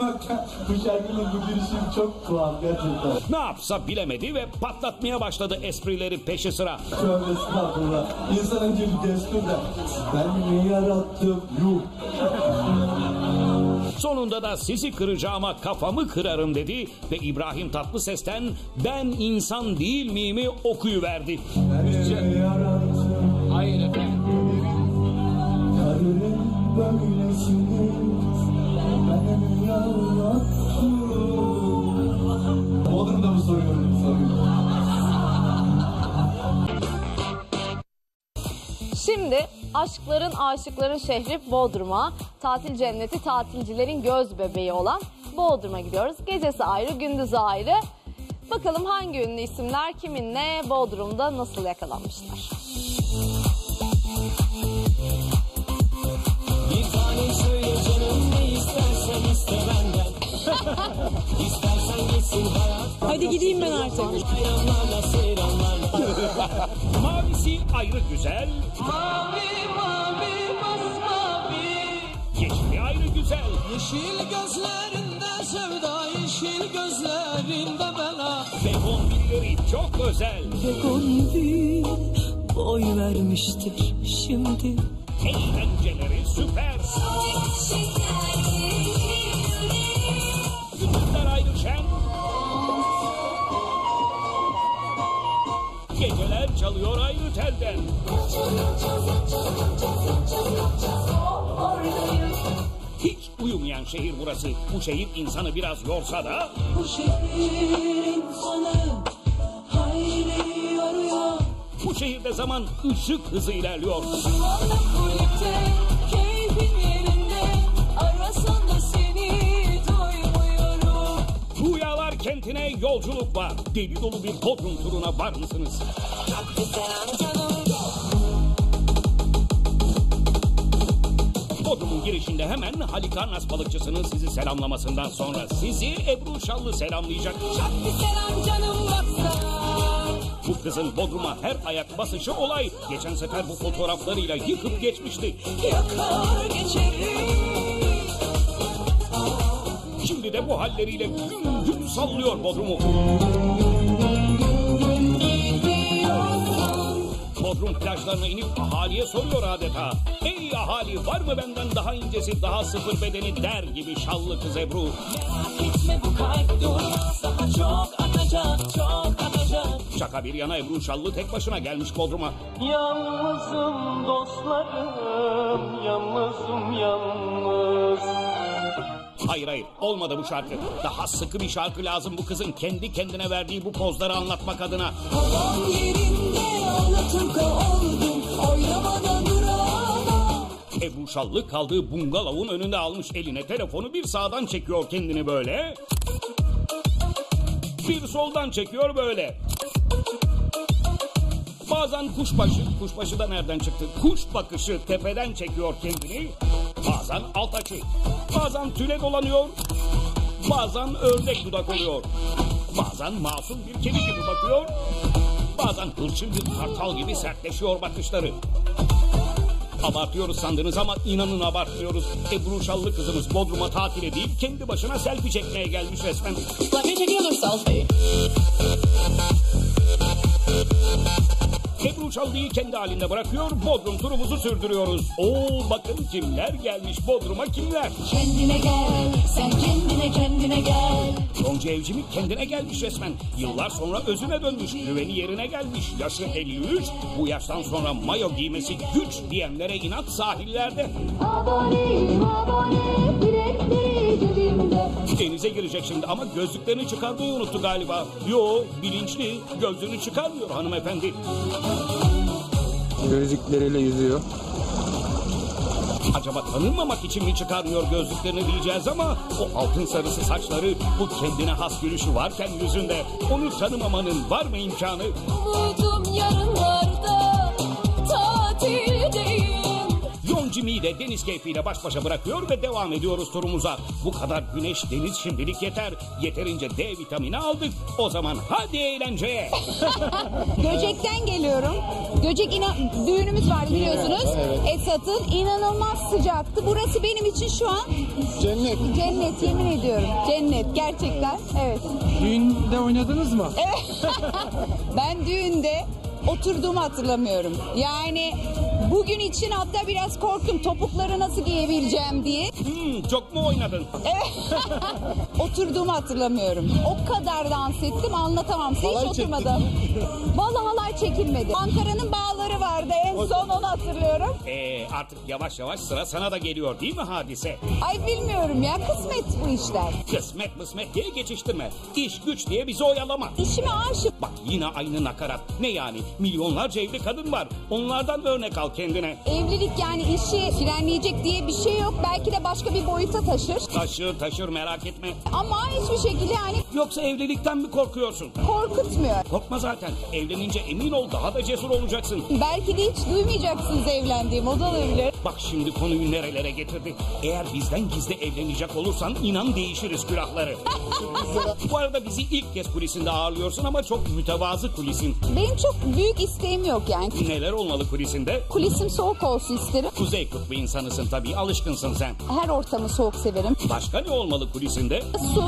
Bu şarkıyla bu girişim çok tuhaf gerçekten. Ne yapsa bilemedi ve patlatmaya başladı esprileri peşi sıra. Tövbe estağfurullah. İnsan önce bir destur da. Ben mi yarattım? Yuh. Sonunda da sizi kıracağıma kafamı kırarım dedi ve İbrahim Tatlıses'ten ben insan değil miyimi okuyuverdi. Hayır efendim. Kaderin böylesini ben mi yarattım? Bodrum'da mı soruyorum? soruyorum. Şimdi aşkların aşıkların şehri Bodrum'a, tatil cenneti tatilcilerin göz bebeği olan Bodrum'a gidiyoruz. Gecesi ayrı, gündüzü ayrı. Bakalım hangi ünlü isimler kiminle Bodrum'da nasıl yakalanmışlar. Söyle canım ne istersen iste benden. İstersen gitsin hayat. Hadi gideyim ben artık. Bayramlarla seyranlarla. Mavisi ayrı güzel, Mavi mavi masmavi. yeşili ayrı güzel. Yeşil gözlerinde sevda, yeşil gözlerinde bela. Ve kombinleri çok özel. Begonvil boy vermiştir şimdi. Eğlenceleri süper. Gündüzler ayrı şen. Geceler çalıyor ayrı telden. Hiç uyumayan şehir burası. Bu şehir insanı biraz yorsa da Bu şehir insanı yoruyor. Bu şehirde zaman ışık hızı ilerliyor. Rüyalar kentine yolculuk var. Deli dolu bir Bodrum turuna var mısınız? Bodrum'un girişinde hemen Halikarnas balıkçısının sizi selamlamasından sonra sizi Ebru Şallı selamlayacak. Bir selam canım baksana. Bu kızın Bodrum'a her ayak basışı olay. Geçen sefer bu fotoğraflarıyla yıkıp geçmişti. Yakar geçerim. Şimdi de bu halleriyle gün gün sallıyor Bodrum'u. Bodrum plajlarına inip ahaliye soruyor adeta. Ey ahali var mı benden daha incesi daha sıfır bedeni der gibi şallı kız Ebru. Gitme bu kalp durmaz. Daha çok. Şaka bir yana Ebru Şallı tek başına gelmiş Bodrum'a. Yalnızım dostlarım, yalnızım yalnız. Hayır hayır olmadı bu şarkı. Daha sıkı bir şarkı lazım bu kızın kendi kendine verdiği bu pozları anlatmak adına. Havan yerinde Alaturka oldum, oynamadan duramam. Ebru Şallı kaldığı bungalovun önünde almış eline telefonu bir sağdan çekiyor kendini böyle. Bir soldan çekiyor böyle. Bazen kuşbaşı, kuşbaşı da nereden çıktı? Kuş bakışı tepeden çekiyor kendini. Bazen alt açı. Bazen tüle dolanıyor. Bazen ördek dudak oluyor. Bazen masum bir kedi gibi bakıyor. Bazen hırçın bir kartal gibi sertleşiyor bakışları. Abartıyoruz sandınız ama inanın abartmıyoruz. Ebru Şallı kızımız Bodrum'a tatile değil kendi başına selfie çekmeye gelmiş resmen. Let me take another selfie. Ebru Şallı'yı kendi halinde bırakıyor, Bodrum turumuzu sürdürüyoruz. Oo bakın kimler gelmiş Bodrum'a kimler. Kendine gel, sen kendine kendine gel. Gonca Evcimik kendine gelmiş resmen. Yıllar sonra özüne dönmüş, güveni yerine gelmiş. Yaşı 53, bu yaştan sonra mayo giymesi güç diyenlere inat sahillerde. Aboneyim abone, bilekleri cebimde. Denize girecek şimdi ama gözlüklerini çıkarmayı unuttu galiba. Yo bilinçli, gözlüğünü çıkarmıyor hanımefendi. Gözlükleriyle yüzüyor. Acaba tanınmamak için mi çıkarmıyor gözlüklerini diyeceğiz ama o altın sarısı saçları, bu kendine has gülüşü varken yüzünde onu tanımamanın var mı imkanı? Umudum yarınlarda, Jimmy'yi de deniz keyfiyle baş başa bırakıyor ve devam ediyoruz turumuza. Bu kadar güneş deniz şimdilik yeter. Yeterince D vitamini aldık. O zaman hadi eğlenceye. Göcek'ten geliyorum. Göcek inan düğünümüz var biliyorsunuz. Evet. Esat'ın inanılmaz sıcaktı. Burası benim için şu an Cennet. cennet yemin ediyorum. Cennet gerçekten. Evet. Düğünde oynadınız mı? Evet. ben düğünde oturduğumu hatırlamıyorum. Yani bugün için hatta biraz korktum. Topukları nasıl giyebileceğim diye. Hmm, çok mu oynadın? Evet. Oturduğumu hatırlamıyorum. O kadar dans ettim anlatamam. Size Halay hiç oturmadım. Vallahi halay çekilmedi. Ankara'nın bağları vardı en son onu hatırlıyorum. Ee, artık yavaş yavaş sıra sana da geliyor değil mi hadise? Ay bilmiyorum ya kısmet bu işler. Kısmet mısmet diye geçiştirme. İş güç diye bizi oyalama. İşime aşık. Bak yine aynı nakarat. Ne yani? Milyonlarca evli kadın var. Onlardan örnek al kendine. Evlilik yani işi frenleyecek diye bir şey yok. Belki de başka bir boyuta taşır. Taşır taşır merak etme. Ama hiçbir şekilde yani Yoksa evlilikten mi korkuyorsun? korkutmuyor. Korkma zaten. Evlenince emin ol daha da cesur olacaksın. Belki de hiç duymayacaksınız evlendiğim o da olabilir. Bak şimdi konuyu nerelere getirdi. Eğer bizden gizli evlenecek olursan inan değişiriz külahları. Bu arada bizi ilk kez kulisinde ağırlıyorsun ama çok mütevazı kulisin. Benim çok büyük isteğim yok yani. Neler olmalı kulisinde? Kulisim soğuk olsun isterim. Kuzey kutbu insanısın tabii alışkınsın sen. Her ortamı soğuk severim. Başka ne olmalı kulisinde? Su,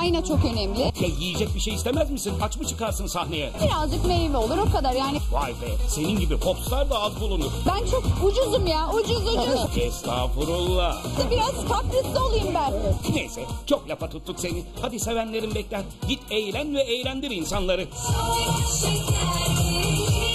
ayna çok önemli. Ya yiyecek bir şey istemez misin? Aç mı çıkarsın sahneye? Birazcık meyve olur o kadar yani. Vay be senin gibi popstar da az bulunur. Ben çok ucuzum ya ucuz ucuz. Estağfurullah. Biraz kaprisli olayım ben. Neyse çok lafa tuttuk seni. Hadi sevenlerin bekler. Git eğlen ve eğlendir insanları. Thank you.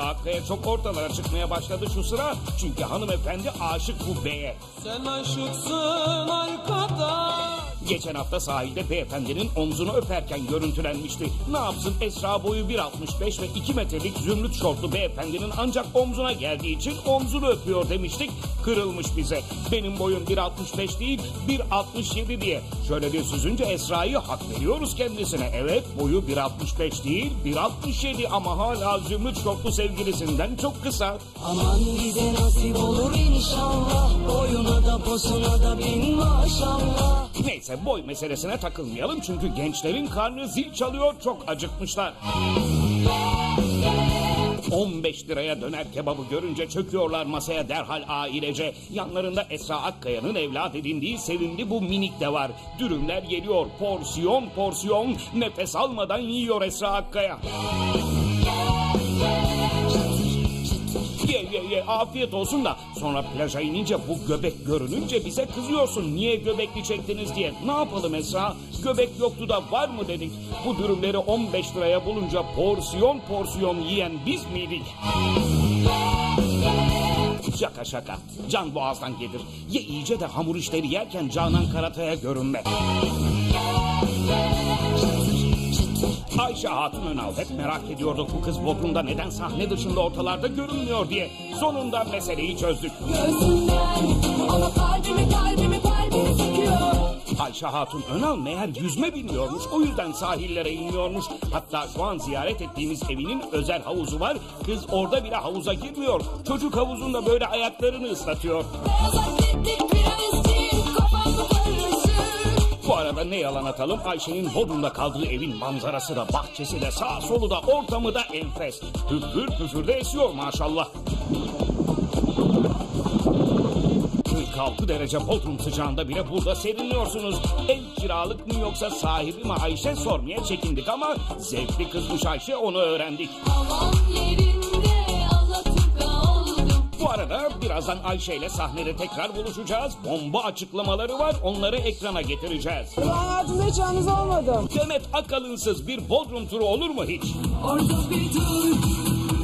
Esra Akkaya çok ortalara çıkmaya başladı şu sıra. Çünkü hanımefendi aşık bu beye. Sen aşıksın arkadaş. Geçen hafta sahilde beyefendinin omzunu öperken görüntülenmişti. Ne yapsın Esra boyu 1.65 ve 2 metrelik zümrüt şortlu beyefendinin ancak omzuna geldiği için omzunu öpüyor demiştik. Kırılmış bize. Benim boyum 1.65 değil 1.67 diye. Şöyle bir süzünce Esra'yı hak veriyoruz kendisine. Evet boyu 1.65 değil 1.67 ama hala zümrüt şortlu sevgilisinden çok kısa. Aman bize nasip olur inşallah Boyuna da posuna da bin maşallah Neyse boy meselesine takılmayalım çünkü gençlerin karnı zil çalıyor çok acıkmışlar. 15 liraya döner kebabı görünce çöküyorlar masaya derhal ailece. Yanlarında Esra Akkaya'nın evlat edindiği sevimli bu minik de var. Dürümler geliyor porsiyon porsiyon nefes almadan yiyor Esra Akkaya. Ye ye ye afiyet olsun da sonra plaja inince bu göbek görününce bize kızıyorsun. Niye göbekli çektiniz diye. Ne yapalım Esra? Göbek yoktu da var mı dedik. Bu dürümleri 15 liraya bulunca porsiyon porsiyon yiyen biz miydik? Şaka şaka. Can boğazdan gelir. Ye iyice de hamur işleri yerken Canan Karatay'a görünme. Ayşe Hatun Önal hep merak ediyorduk bu kız Bodrum'da neden sahne dışında ortalarda görünmüyor diye. Sonunda meseleyi çözdük. Gözünden Ama kalbimi kalbimi kalbimi sıkıyor Ayşe Hatun Önal meğer yüzme bilmiyormuş. O yüzden sahillere inmiyormuş. Hatta şu an ziyaret ettiğimiz evinin özel havuzu var. Kız orada bile havuza girmiyor. Çocuk havuzunda böyle ayaklarını ıslatıyor. Bu arada ne yalan atalım Ayşe'nin Bodrum'da kaldığı evin manzarası da bahçesi de sağ solu da ortamı da enfes. Püfür püfür de esiyor maşallah. 46 derece Bodrum sıcağında bile burada serinliyorsunuz. Ev kiralık mı yoksa sahibi mi Ayşe sormaya çekindik ama zevkli kızmış Ayşe onu öğrendik. Bu arada birazdan Ayşe ile sahnede tekrar buluşacağız. Bomba açıklamaları var onları ekrana getireceğiz. Ben hayatımda hiç yalnız olmadım. Demet Akalınsız bir Bodrum turu olur mu hiç? Orada bir dur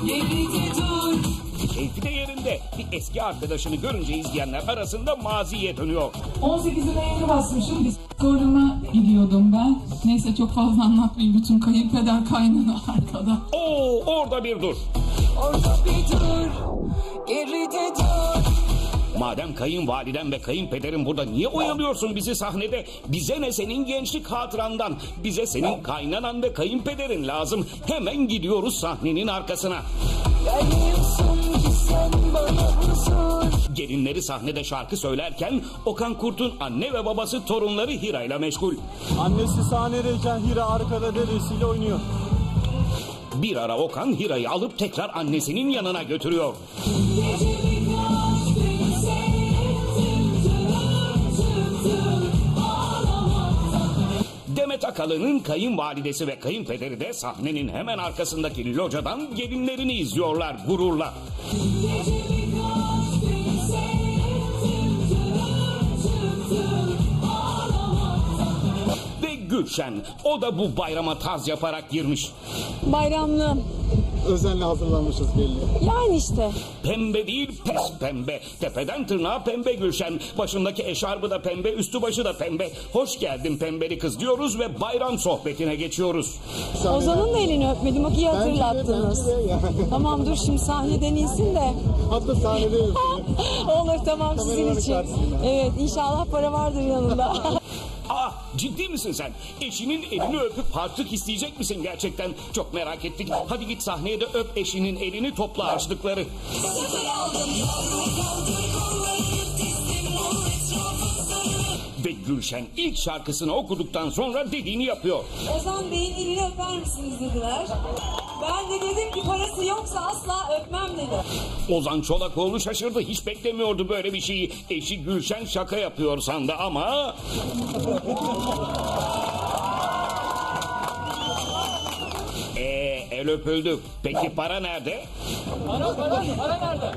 Geride dur Keyfi de yerinde. Bir eski arkadaşını görünce izleyenler arasında maziye dönüyor. 18'ine yeni basmışım. Bir soruma gidiyordum ben. Neyse çok fazla anlatmayayım. Bütün kayınpeder kaynana arkada. Oo orada bir dur. Orada bir dur Geride dur Madem kayınvaliden ve kayınpederin burada niye oyalıyorsun bizi sahnede? Bize ne senin gençlik hatırandan? Bize senin kaynanan ve kayınpederin lazım. Hemen gidiyoruz sahnenin arkasına. Gelinleri sahnede şarkı söylerken Okan Kurt'un anne ve babası torunları Hira ile meşgul. Annesi sahnedeyken Hira arkada dedesiyle oynuyor. Bir ara Okan Hira'yı alıp tekrar annesinin yanına götürüyor. Demet Akalın'ın kayınvalidesi ve kayınpederi de sahnenin hemen arkasındaki locadan gelinlerini izliyorlar gururla. Ve Gülşen o da bu bayrama taz yaparak girmiş. Bayramlı. Özenle hazırlanmışız belli. Yani işte. Pembe değil pes pembe. Tepeden tırnağa pembe Gülşen. Başındaki eşarbı da pembe, üstü başı da pembe. Hoş geldin pembeli kız diyoruz ve bayram sohbetine geçiyoruz. Ozan'ın da elini öpmedim. Bak iyi Bence de, hatırlattınız. bence de yani. tamam dur şimdi sahneden insin de. Hatta sahnedeyiz. Olur tamam sizin için. karşısında. Evet inşallah para vardır yanında. Ah ciddi misin sen? Eşinin elini öpüp harçlık isteyecek misin gerçekten? Çok merak ettik. Hadi git sahneye de öp eşinin elini topla harçlıkları. Ve Gülşen ilk şarkısını okuduktan sonra dediğini yapıyor. Ozan Bey'in elini öper misiniz dediler. Ben de dedim ki parası yoksa asla öpmem dedim. Ozan Çolakoğlu şaşırdı. Hiç beklemiyordu böyle bir şeyi. Eşi Gülşen şaka yapıyor sandı ama... Ee, el öpüldü. Peki para nerede? Para para para nerede?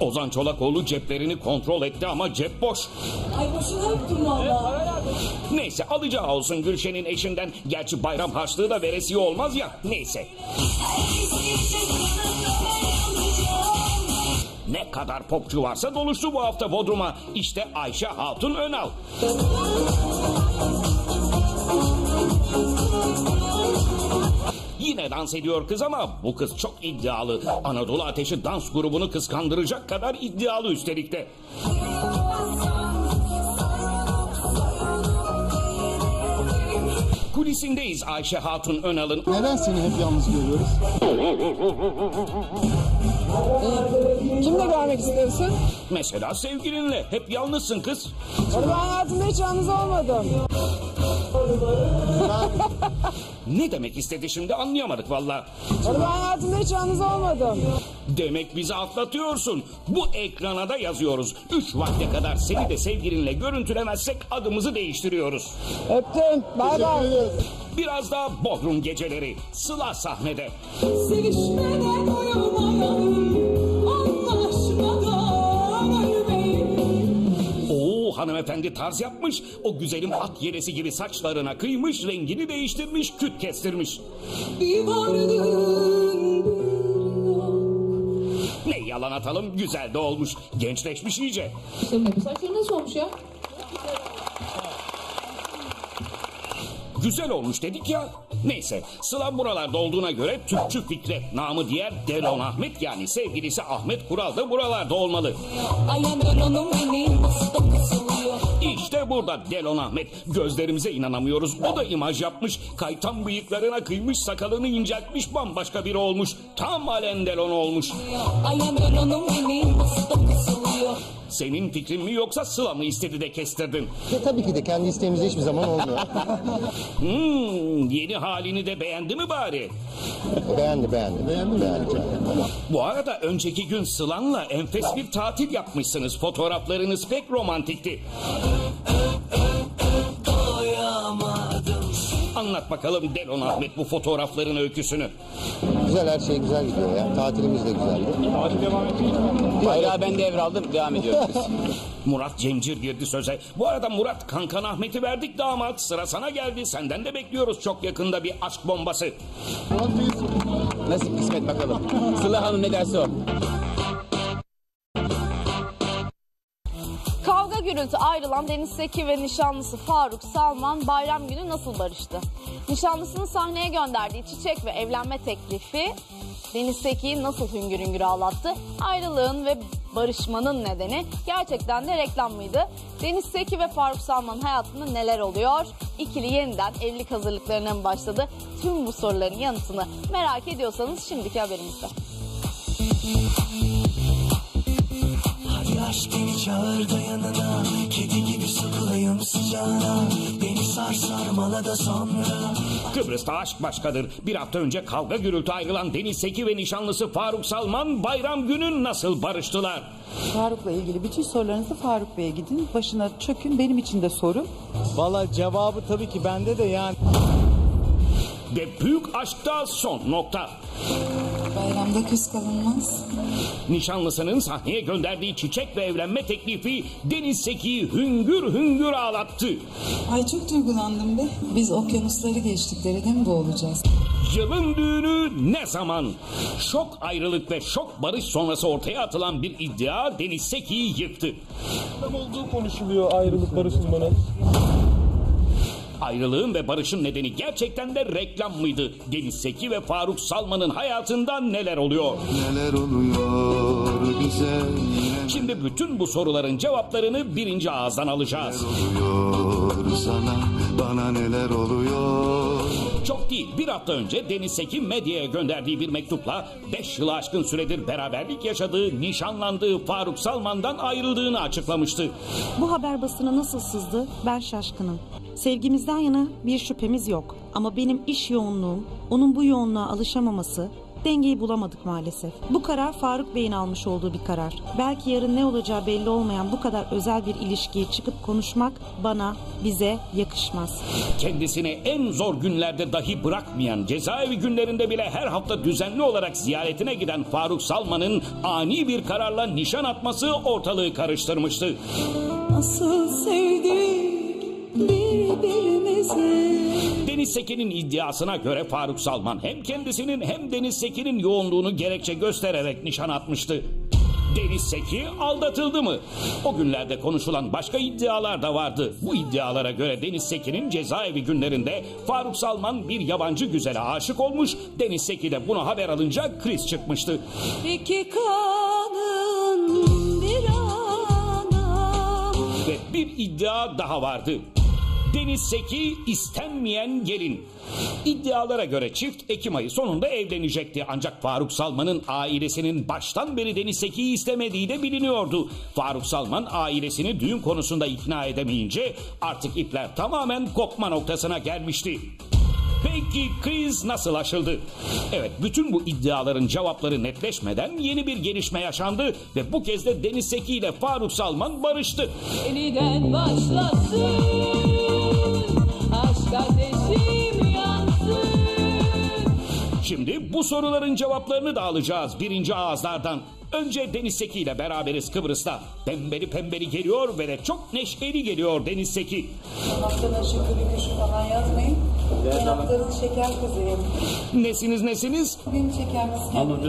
Ozan Çolakoğlu ceplerini kontrol etti ama cep boş. Ay boşuna öptüm valla. Neyse alacağı olsun Gülşen'in eşinden. Gerçi bayram harçlığı da veresiye olmaz ya. Neyse. Ne kadar popçu varsa doluştu bu hafta Bodrum'a. İşte Ayşe Hatun Önal. Yine dans ediyor kız ama bu kız çok iddialı. Anadolu Ateşi dans grubunu kıskandıracak kadar iddialı üstelik de. Kulisindeyiz Ayşe Hatun Önal'ın. Neden seni hep yalnız görüyoruz? Kimle görmek istiyorsun? Mesela sevgilinle. Hep yalnızsın kız. Ben hayatımda hiç yalnız olmadım. Ne demek istedi şimdi anlayamadık valla. Ben hayatımda hiç yalnız olmadım. Demek bizi atlatıyorsun. Bu ekrana da yazıyoruz. Üç vakte kadar seni de sevgilinle görüntülemezsek adımızı değiştiriyoruz. Öptüm. Bay bay. Biraz daha Bodrum geceleri. Sıla sahnede. Sevişmeden uyumadım. Hanımefendi tarz yapmış. O güzelim at yeresi gibi saçlarına kıymış, rengini değiştirmiş, küt kestirmiş. Bir Ne yalan atalım güzel de olmuş. Gençleşmiş iyice. Saçları nasıl olmuş ya? Güzel olmuş dedik ya. Neyse Sıla buralarda olduğuna göre Tüpçü Fikret namı diğer Delon Ahmet yani sevgilisi Ahmet Kural da buralarda olmalı. İşte burada Delon Ahmet. Gözlerimize inanamıyoruz. O da imaj yapmış. Kaytan bıyıklarına kıymış, sakalını inceltmiş, bambaşka biri olmuş. Tam halen Delon olmuş. Senin fikrin mi yoksa Sıla mı istedi de kestirdin? E, tabii ki de kendi isteğimizde hiçbir zaman olmuyor. Hmm, yeni halini de beğendi mi bari? beğendi beğendi. Beğendi beğendi. Bu arada önceki gün Sıla'nla enfes bir tatil yapmışsınız. Fotoğraflarınız pek romantikti. Anlat bakalım Delon Ahmet bu fotoğrafların öyküsünü. Güzel her şey güzel gidiyor ya. Tatilimiz de güzeldi. Tatil devam edecek Bayrağı ben devraldım devam ediyoruz biz. Murat Cemcir girdi söze. Bu arada Murat Kankan Ahmet'i verdik damat. Sıra sana geldi. Senden de bekliyoruz çok yakında bir aşk bombası. Nasip kısmet bakalım. Sıla Hanım ne derse o. Kavga gürültü ayrılan Deniz Seki ve nişanlısı Faruk Salman bayram günü nasıl barıştı? Nişanlısını sahneye gönderdiği çiçek ve evlenme teklifi Deniz Seki'yi nasıl hüngür hüngür ağlattı? Ayrılığın ve barışmanın nedeni gerçekten de reklam mıydı? Deniz Seki ve Faruk Salman'ın hayatında neler oluyor? İkili yeniden evlilik hazırlıklarına mı başladı? Tüm bu soruların yanıtını merak ediyorsanız şimdiki haberimizde. Aşk beni çağır da yanına Kedi gibi sokulayım sıcağına Beni sar sarmala da sonra Kıbrıs'ta aşk başkadır. Bir hafta önce kavga gürültü ayrılan Deniz Seki ve nişanlısı Faruk Salman bayram günü nasıl barıştılar? Faruk'la ilgili bütün sorularınızı Faruk Bey'e gidin. Başına çökün. Benim için de sorun. Valla cevabı tabii ki bende de yani. Ve büyük aşkta son nokta. Bayramda küs kalınmaz. Nişanlısının sahneye gönderdiği çiçek ve evlenme teklifi Deniz Seki'yi hüngür hüngür ağlattı. Ay çok duygulandım be. Biz okyanusları geçtik derede mi boğulacağız? Yılın düğünü ne zaman? Şok ayrılık ve şok barış sonrası ortaya atılan bir iddia Deniz Seki'yi yıktı. Tam olduğu konuşuluyor ayrılık barışılmanın. Ayrılığın ve barışın nedeni gerçekten de reklam mıydı? Deniz Seki ve Faruk Salman'ın hayatında neler oluyor? Neler oluyor bize Şimdi bütün bu soruların cevaplarını birinci ağızdan alacağız. oluyor sana bana neler oluyor Çok değil bir hafta önce Deniz Seki medyaya gönderdiği bir mektupla 5 yılı aşkın süredir beraberlik yaşadığı, nişanlandığı Faruk Salman'dan ayrıldığını açıklamıştı. Bu haber basına nasıl sızdı ben şaşkınım. Sevgimizden yana bir şüphemiz yok. Ama benim iş yoğunluğum, onun bu yoğunluğa alışamaması, dengeyi bulamadık maalesef. Bu karar Faruk Bey'in almış olduğu bir karar. Belki yarın ne olacağı belli olmayan bu kadar özel bir ilişkiye çıkıp konuşmak bana, bize yakışmaz. Kendisini en zor günlerde dahi bırakmayan, cezaevi günlerinde bile her hafta düzenli olarak ziyaretine giden Faruk Salman'ın ani bir kararla nişan atması ortalığı karıştırmıştı. Nasıl sevdik birbirimizi. Deniz Seki'nin iddiasına göre Faruk Salman hem kendisinin hem Deniz Seki'nin yoğunluğunu gerekçe göstererek nişan atmıştı. Deniz Seki aldatıldı mı? O günlerde konuşulan başka iddialar da vardı. Bu iddialara göre Deniz Seki'nin cezaevi günlerinde Faruk Salman bir yabancı güzele aşık olmuş. Deniz Seki de bunu haber alınca kriz çıkmıştı. İki kanın bir ana. Ve bir iddia daha vardı. Deniz Seki istenmeyen gelin. İddialara göre çift Ekim ayı sonunda evlenecekti. Ancak Faruk Salman'ın ailesinin baştan beri Deniz Seki'yi istemediği de biliniyordu. Faruk Salman ailesini düğün konusunda ikna edemeyince artık ipler tamamen kopma noktasına gelmişti. Peki kriz nasıl aşıldı? Evet bütün bu iddiaların cevapları netleşmeden yeni bir gelişme yaşandı ve bu kez de Deniz Seki ile Faruk Salman barıştı. Yeniden başlasın. Şimdi bu soruların cevaplarını da alacağız birinci ağızlardan. Önce Deniz Seki ile beraberiz Kıbrıs'ta. Pembeli pembeli geliyor ve de çok neşeli geliyor Deniz Seki. Kuşu falan yazmayın. Yanakların şeker kızıyım. Nesiniz nesiniz? Benim şeker kızım.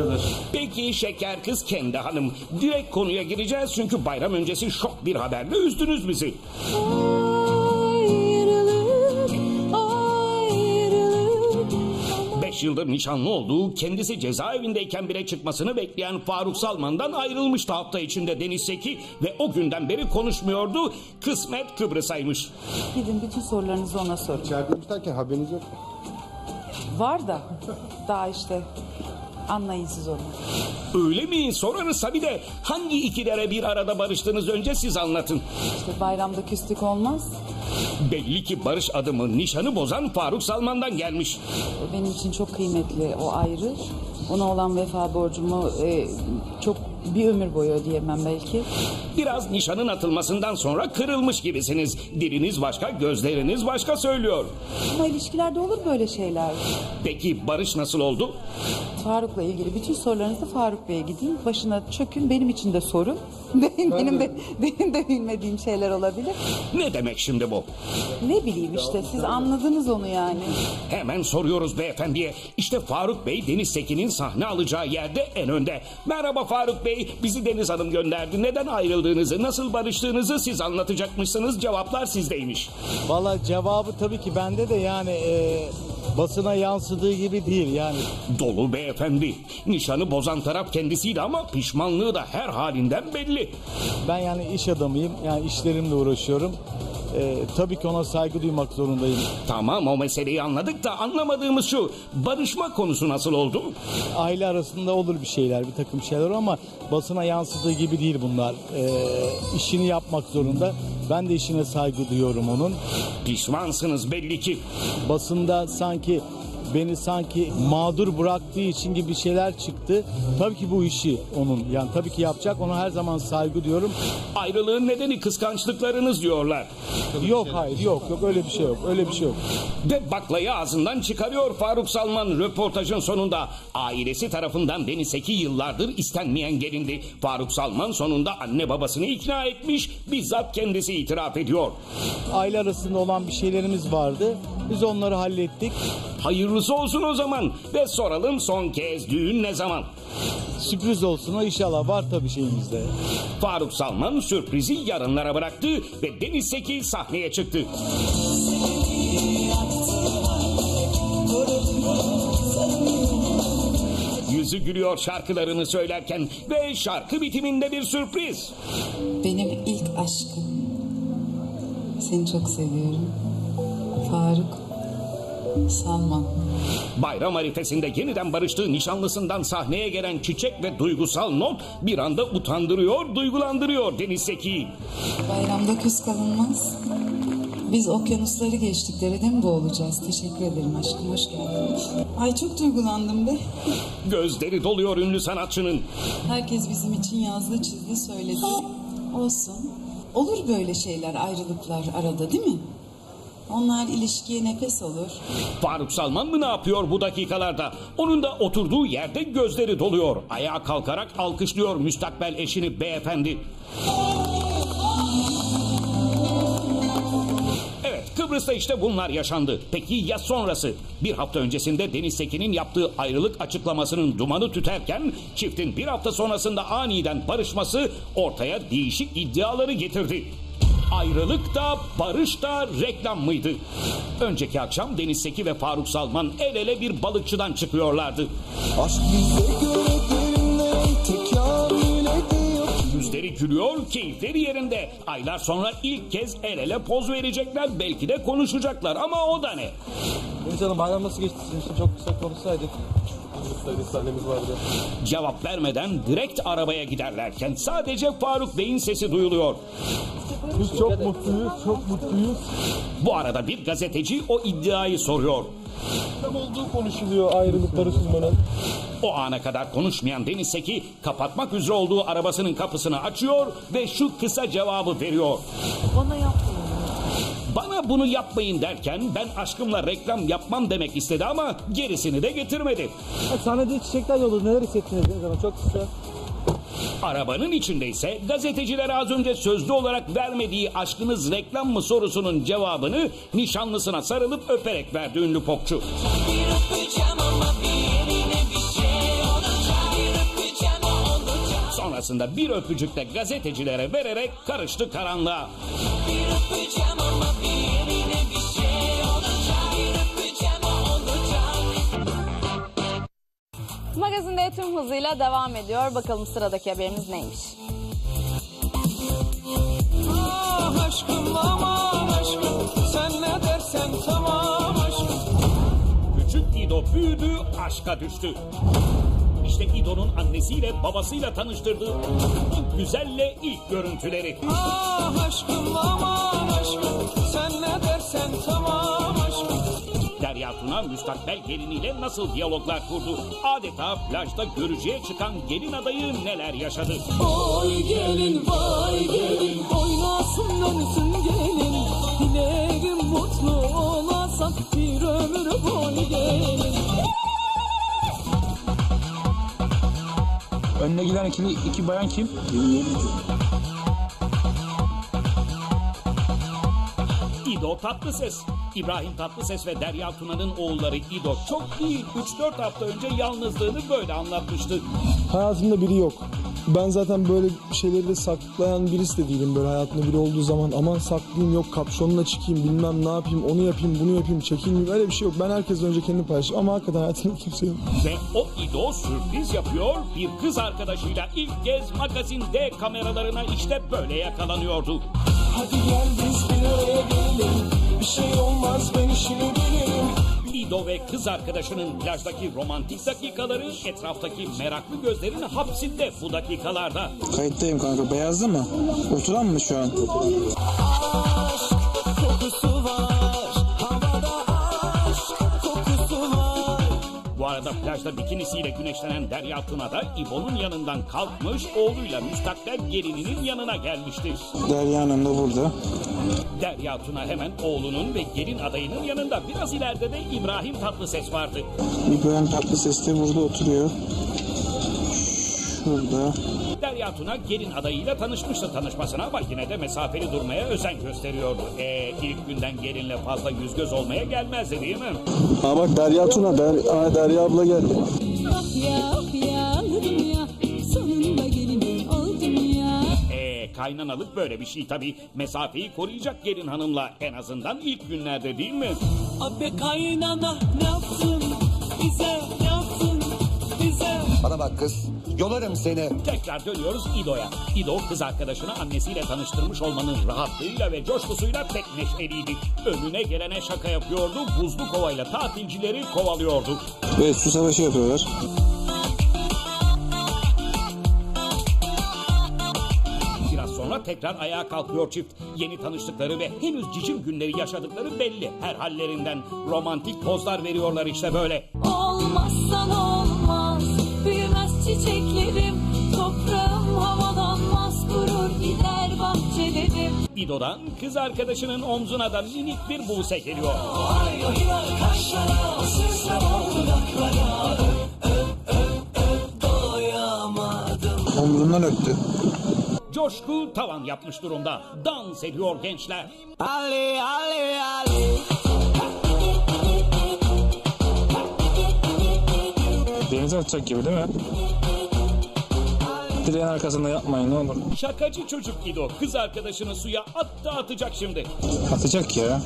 Peki şeker kız kendi hanım. Direkt konuya gireceğiz çünkü bayram öncesi şok bir haberle üzdünüz bizi. Ayrılık, 13 yıldır nişanlı olduğu, kendisi cezaevindeyken bile çıkmasını bekleyen Faruk Salman'dan ayrılmıştı hafta içinde Deniz Seki ve o günden beri konuşmuyordu. Kısmet Kıbrıs'aymış. Gidin bütün sorularınızı ona sorun. İçeride ki haberiniz yok. Var da daha işte anlayın siz onu. Öyle mi? Sorarız tabii de hangi ikilere bir arada barıştınız önce siz anlatın. İşte bayramda küslük olmaz. Belli ki barış adımı nişanı bozan Faruk Salman'dan gelmiş. Benim için çok kıymetli o ayrı. Ona olan vefa borcumu e, çok bir ömür boyu ödeyemem belki. Biraz nişanın atılmasından sonra kırılmış gibisiniz. Diliniz başka, gözleriniz başka söylüyor. Ama ilişkilerde olur böyle şeyler. Peki barış nasıl oldu? Faruk'la ilgili bütün sorularınızı Faruk Bey'e gidin. Başına çökün. Benim için de sorun. Benim, benim de benim de bilmediğim şeyler olabilir. Ne demek şimdi bu? Ne bileyim işte siz anladınız onu yani. Hemen soruyoruz beyefendiye. İşte Faruk Bey Deniz Sekin'in sahne alacağı yerde en önde. Merhaba Faruk Bey, bizi Deniz Hanım gönderdi. Neden ayrıldığınızı, nasıl barıştığınızı siz anlatacakmışsınız. Cevaplar sizdeymiş. Valla cevabı tabii ki bende de yani. e, basına yansıdığı gibi değil yani. Dolu beyefendi. Nişanı bozan taraf kendisiydi ama pişmanlığı da her halinden belli. Ben yani iş adamıyım. Yani işlerimle uğraşıyorum. Ee, tabii ki ona saygı duymak zorundayım. Tamam o meseleyi anladık da anlamadığımız şu. Barışma konusu nasıl oldu? Aile arasında olur bir şeyler, bir takım şeyler ama basına yansıdığı gibi değil bunlar. Ee, işini yapmak zorunda. Ben de işine saygı duyuyorum onun. Pişmansınız belli ki. Basında sanki beni sanki mağdur bıraktığı için gibi şeyler çıktı. Tabii ki bu işi onun. Yani tabii ki yapacak. Ona her zaman saygı diyorum. Ayrılığın nedeni kıskançlıklarınız diyorlar. Yok hayır yok yok öyle bir şey yok. Öyle bir şey yok. De baklayı ağzından çıkarıyor Faruk Salman röportajın sonunda. Ailesi tarafından Deniz Seki yıllardır istenmeyen gelindi. Faruk Salman sonunda anne babasını ikna etmiş. Bizzat kendisi itiraf ediyor. Aile arasında olan bir şeylerimiz vardı. Biz onları hallettik. Hayırlısı olsun o zaman. Ve soralım son kez düğün ne zaman? Sürpriz olsun o inşallah var tabii şeyimizde. Faruk Salman sürprizi yarınlara bıraktı ve Deniz Seki sahneye çıktı. Yüzü gülüyor şarkılarını söylerken ve şarkı bitiminde bir sürpriz. Benim ilk aşkım. Seni çok seviyorum. Faruk Salman. Bayram arifesinde yeniden barıştığı nişanlısından sahneye gelen çiçek ve duygusal not bir anda utandırıyor, duygulandırıyor Deniz Seki'yi. Bayramda küs kalınmaz. Biz okyanusları geçtik, derede mi boğulacağız? Teşekkür ederim aşkım, hoş geldin. Ay çok duygulandım be. Gözleri doluyor ünlü sanatçının. Herkes bizim için yazdı, çizdi, söyledi. Olsun. Olur böyle şeyler, ayrılıklar arada değil mi? Onlar ilişkiye nefes olur. Faruk Salman mı ne yapıyor bu dakikalarda? Onun da oturduğu yerde gözleri doluyor. Ayağa kalkarak alkışlıyor müstakbel eşini beyefendi. Kıbrıs'ta işte bunlar yaşandı. Peki ya sonrası? Bir hafta öncesinde Deniz Sekin'in yaptığı ayrılık açıklamasının dumanı tüterken çiftin bir hafta sonrasında aniden barışması ortaya değişik iddiaları getirdi. Ayrılık da barış da reklam mıydı? Önceki akşam Deniz Seki ve Faruk Salman el ele bir balıkçıdan çıkıyorlardı. Aşk bize göre derinlerin tekamül ediyor. Yüzleri gülüyor, keyifleri yerinde. Aylar sonra ilk kez el ele poz verecekler, belki de konuşacaklar ama o da ne? Deniz Hanım bayram nasıl geçti sizin için? Çok kısa konuşsaydık. Cevap vermeden direkt arabaya giderlerken sadece Faruk Bey'in sesi duyuluyor. Biz çok mutluyuz, çok mutluyuz. Bu arada bir gazeteci o iddiayı soruyor. Tam olduğu konuşuluyor ayrılık barışılmanın. O ana kadar konuşmayan Deniz Seki kapatmak üzere olduğu arabasının kapısını açıyor ve şu kısa cevabı veriyor. Bana yapmayın. Bana bunu yapmayın derken ben aşkımla reklam yapmam demek istedi ama gerisini de getirmedi. Sahnede çiçekler yolluyoruz. Neler hissettiniz Deniz Hanım? Çok kısa. Arabanın içinde ise gazetecilere az önce sözlü olarak vermediği aşkınız reklam mı sorusunun cevabını nişanlısına sarılıp öperek verdi ünlü popçu. Sonrasında bir öpücükle gazetecilere vererek karıştı karanlığa. Magazinde tüm hızıyla devam ediyor. Bakalım sıradaki haberimiz neymiş? Ah aşkım aman aşkım sen ne dersen tamam aşkım. Küçük İdo büyüdü, aşka düştü. İşte İdo'nun annesiyle babasıyla tanıştırdığı bu güzelle ilk görüntüleri. Ah aşkım aman aşkım sen ne dersen tamam aşkım. Derya Tuna müstakbel geliniyle nasıl diyaloglar kurdu? Adeta plajda görücüye çıkan gelin adayı neler yaşadı? Oy gelin vay gelin oynasın dönsün gelin. Dilerim mutlu olasan bir ömür boyu gelin. Önüne giden iki, iki bayan kim? İdo Tatlıses. İbrahim Tatlıses ve Derya Tuna'nın oğulları İdo çok değil 3-4 hafta önce yalnızlığını böyle anlatmıştı. Hayatımda biri yok. Ben zaten böyle şeyleri de saklayan birisi de değilim. Böyle hayatımda biri olduğu zaman aman saklayayım yok kapşonla çıkayım bilmem ne yapayım onu yapayım bunu yapayım çekinmeyeyim öyle bir şey yok. Ben herkesten önce kendim paylaşıyorum ama hakikaten hayatımda kimse yok. Ve o İdo sürpriz yapıyor, bir kız arkadaşıyla ilk kez magazin D kameralarına işte böyle yakalanıyordu. Hadi gel biz bir araya gelelim Bir şey olmaz ben işimi bilirim İdo ve kız arkadaşının plajdaki romantik dakikaları etraftaki meraklı gözlerin hapsinde bu dakikalarda. Kayıttayım kanka. Beyazlı mı? Oturan mı şu an? Kokusu var Arada plajda bikinisiyle güneşlenen Derya Tuna da İbo'nun yanından kalkmış oğluyla müstakbel gelininin yanına gelmişti. Derya Hanım da burada. Derya Tuna hemen oğlunun ve gelin adayının yanında biraz ileride de İbrahim Tatlıses vardı. İbrahim Tatlıses de burada oturuyor. Şurada. Derya Tuna gelin adayıyla tanışmıştı tanışmasına ama yine de mesafeli durmaya özen gösteriyordu. E ilk günden gelinle fazla yüz göz olmaya gelmezdi değil mi? Ha bak Derya Tuna. Der, Aa, Derya abla geldi. Ah ya ah ya anladım ya Sonunda gelin oldum ya E kaynanalık böyle bir şey tabii. Mesafeyi koruyacak gelin hanımla en azından ilk günlerde değil mi? Abi kaynana ne yaptın bize ne bize Bana bak kız. Yolarım seni. Tekrar dönüyoruz İdo'ya. İdo kız arkadaşını annesiyle tanıştırmış olmanın rahatlığıyla ve coşkusuyla pek neşeliydi. Önüne gelene şaka yapıyordu, buzlu kovayla tatilcileri kovalıyordu. Evet su savaşı yapıyorlar. Biraz sonra tekrar ayağa kalkıyor çift. Yeni tanıştıkları ve henüz cicim günleri yaşadıkları belli. Her hallerinden romantik pozlar veriyorlar işte böyle. Olmazsan olmaz Büyümez çiçeklerim Toprağım havalanmaz Kurur gider bahçelerim İdo'dan kız arkadaşının omzuna da minik bir buse geliyor. Aylar kaşlara Süslem o dudaklara Öp öp öp öp Doyamadım Omzundan öptü. Coşku tavan yapmış durumda. Dans ediyor gençler. Ali Ali Ali Denize atacak gibi değil mi? Direğin arkasında yapmayın ne olur. Şakacı çocuk İdo kız arkadaşını suya attı atacak şimdi. Atacak ya.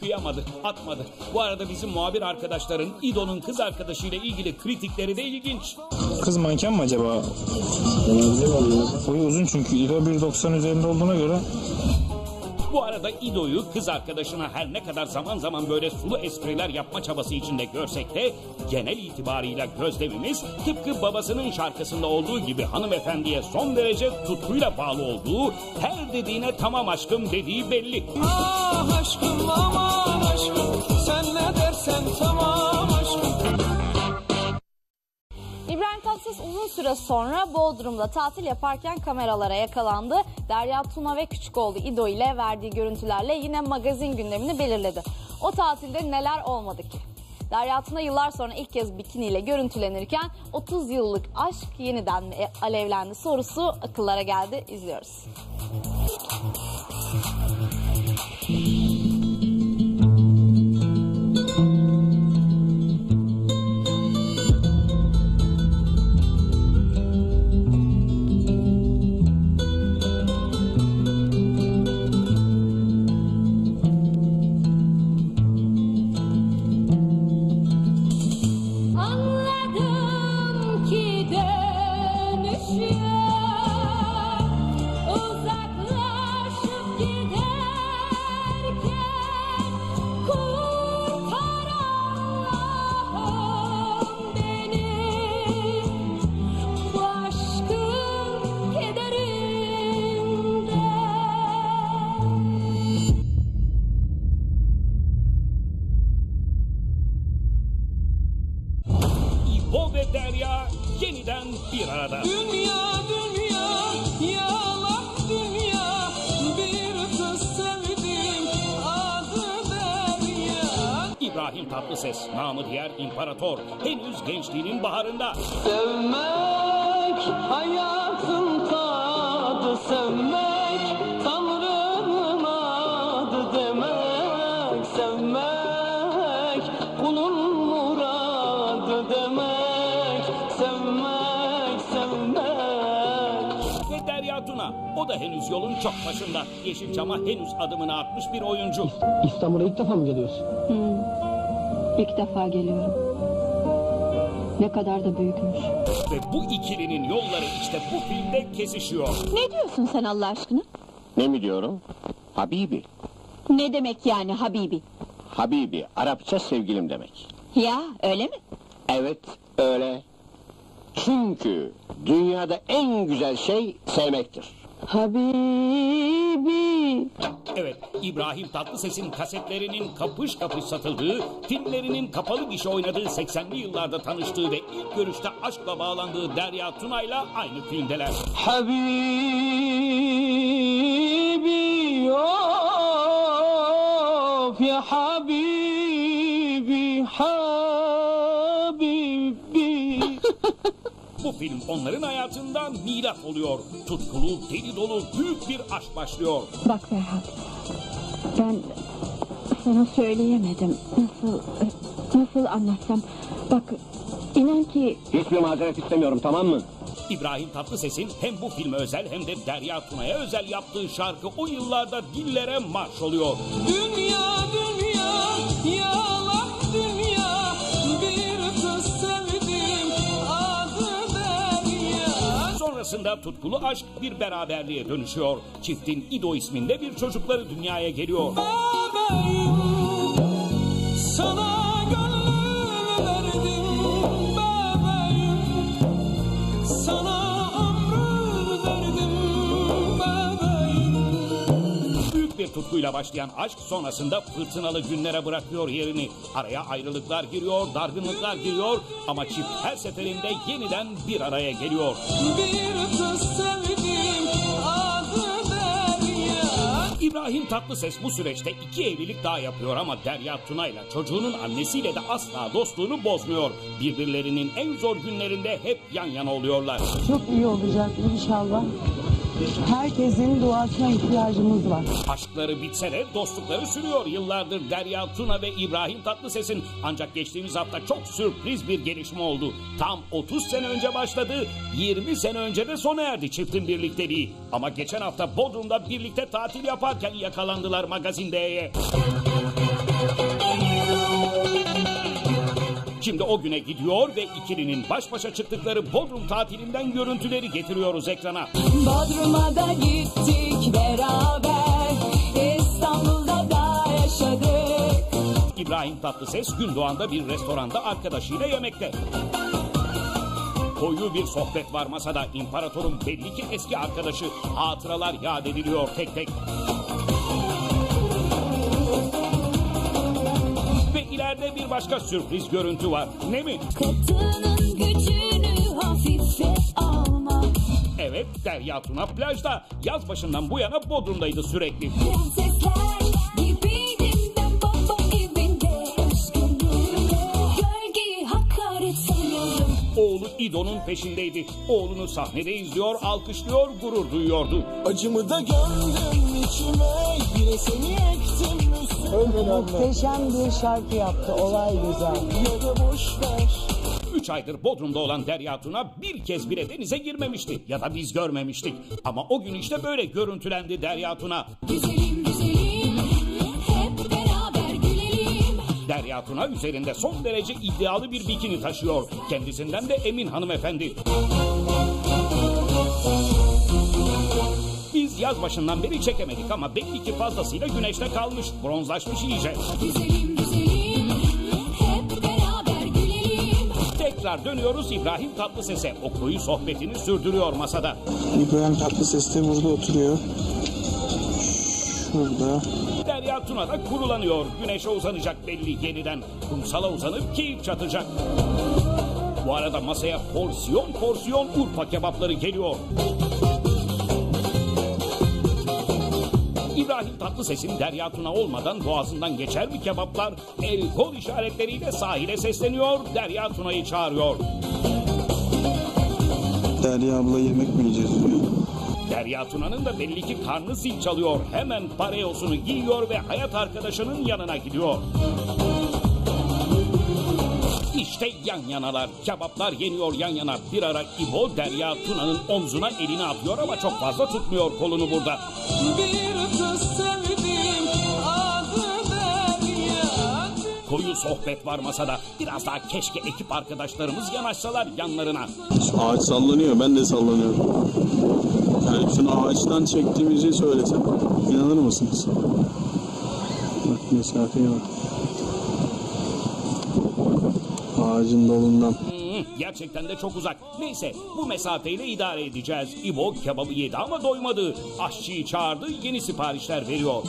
Kıyamadı, atmadı. Bu arada bizim muhabir arkadaşların İdo'nun kız arkadaşıyla ilgili kritikleri de ilginç. Kız manken mi acaba? Boyu uzun çünkü. İdo 1.90 üzerinde olduğuna göre. Bu arada İdo'yu kız arkadaşına her ne kadar zaman zaman böyle sulu espriler yapma çabası içinde görsek de genel itibarıyla gözlemimiz tıpkı babasının şarkısında olduğu gibi hanımefendiye son derece tutkuyla bağlı olduğu, her dediğine tamam aşkım dediği belli. Ah aşkım aman aşkım Sen ne dersen tamam İbrahim Tatlıses uzun süre sonra Bodrum'da tatil yaparken kameralara yakalandı. Derya Tuna ve Küçükoğlu İdo ile verdiği görüntülerle yine magazin gündemini belirledi. O tatilde neler olmadı ki? Derya Tuna yıllar sonra ilk kez bikiniyle görüntülenirken 30 yıllık aşk yeniden mi alevlendi sorusu akıllara geldi. İzliyoruz. Çok başında. Yeşilçam'a henüz adımını atmış bir oyuncu. İstanbul'a ilk defa mı geliyorsun? İlk defa geliyorum. Ne kadar da büyükmüş. Ve bu ikilinin yolları işte bu filmde kesişiyor. Ne diyorsun sen Allah aşkına? Ne mi diyorum? Habibi. Ne demek yani Habibi? Habibi, Arapça sevgilim demek. Ya öyle mi? Evet, öyle. Çünkü dünyada en güzel şey sevmektir. Habibi. Evet, İbrahim Tatlıses'in kasetlerinin kapış kapış satıldığı, filmlerinin kapalı gişe oynadığı 80'li yıllarda tanıştığı ve ilk görüşte aşkla bağlandığı Derya Tuna'yla aynı filmdeler. Habibi of ya Bu film onların hayatında milat oluyor. Tutkulu, deli dolu, büyük bir aşk başlıyor. Bak Ferhat. Ben sana söyleyemedim. Nasıl nasıl anlatsam. Bak inan ki Hiçbir mazeret istemiyorum tamam mı? İbrahim Tatlıses'in hem bu filme özel hem de Derya Tuna'ya özel yaptığı şarkı o yıllarda dillere marş oluyor. Dünya dünya yalan Derya Sonrasında tutkulu aşk bir beraberliğe dönüşüyor. Çiftin İdo isminde bir çocukları dünyaya geliyor. Bebeğim tutkuyla başlayan aşk sonrasında fırtınalı günlere bırakıyor yerini. Araya ayrılıklar giriyor, dargınlıklar giriyor ama çift her seferinde yeniden bir araya geliyor. bir kız sevdim adı İbrahim Tatlıses bu süreçte iki evlilik daha yapıyor ama Derya Tuna'yla çocuğunun annesiyle de asla dostluğunu bozmuyor. Birbirlerinin en zor günlerinde hep yan yana oluyorlar. Çok iyi olacak inşallah. Herkesin duasına ihtiyacımız var. Aşkları bitse de dostlukları sürüyor yıllardır Derya Tuna ve İbrahim Tatlıses'in. Ancak geçtiğimiz hafta çok sürpriz bir gelişme oldu. Tam 30 sene önce başladı, 20 sene önce de sona erdi çiftin birlikteliği. Ama geçen hafta Bodrum'da birlikte tatil yaparken yakalandılar Magazin D'ye. Şimdi o güne gidiyor ve ikilinin baş başa çıktıkları Bodrum tatilinden görüntüleri getiriyoruz ekrana. Bodrum'a da gittik beraber İstanbul'da da yaşadık İbrahim Tatlıses Gündoğan'da bir restoranda arkadaşıyla yemekte. Koyu bir sohbet var masada. İmparatorun belli ki eski arkadaşı. Hatıralar yad ediliyor tek tek. Ve ileride bir başka sürpriz görüntü var. Ne mi? Kadının gücünü hafife alma Evet Derya Tuna plajda. Yaz başından bu yana Bodrum'daydı sürekli. Prensesler gibiydim ben baba evinde Özgürlüğüme gölgeyi hakaret sanıyorum Oğlu İdo'nun peşindeydi. Oğlunu sahnede izliyor, alkışlıyor, gurur duyuyordu. Acımı da gömdüm içime Yine seni ektim Muhteşem bir şarkı yaptı. Olay güzel. Ya da boş ver 3 aydır Bodrum'da olan Derya Tuna bir kez bile denize girmemişti. Ya da biz görmemiştik. Ama o gün işte böyle görüntülendi Derya Tuna. Güzelim güzelim hep beraber gülelim Derya Tuna üzerinde son derece iddialı bir bikini taşıyor. Kendisinden de emin hanımefendi. Biz yaz başından beri çekemedik ama belli ki fazlasıyla güneşte kalmış. Bronzlaşmış iyice. Güzelim güzelim hep beraber gülelim Tekrar dönüyoruz İbrahim Tatlıses'e. O koyu sohbetini sürdürüyor masada. İbrahim Tatlıses de burada oturuyor. Şurada. Derya Tuna da kurulanıyor. Güneşe uzanacak belli yeniden. Kumsala uzanıp keyif çatacak. Bu arada masaya porsiyon porsiyon Urfa kebapları geliyor. İbrahim Tatlıses'in Derya Tuna olmadan boğazından geçer mi kebaplar? El kol işaretleriyle sahile sesleniyor, Derya Tuna'yı çağırıyor. Derya abla yemek mi yiyeceğiz. Derya Tuna'nın da belli ki karnı zil çalıyor. Hemen parayosunu giyiyor ve hayat arkadaşının yanına gidiyor. İşte yan yanalar. Kebaplar yeniyor yan yana. Bir ara İbo Derya Tuna'nın omzuna elini atıyor ama çok fazla tutmuyor kolunu burada. Bir kız sevdim adı Derya Koyu sohbet var masada. Biraz daha keşke ekip arkadaşlarımız yanaşsalar yanlarına. Şu ağaç sallanıyor ben de sallanıyorum. Yani şunu ağaçtan çektiğimizi söylesem inanır mısınız? Bak mesafeye bak. Ağacın dalından. Hmm, gerçekten de çok uzak. Neyse bu mesafeyle idare edeceğiz. İbo kebabı yedi ama doymadı. Aşçıyı çağırdı yeni siparişler veriyor.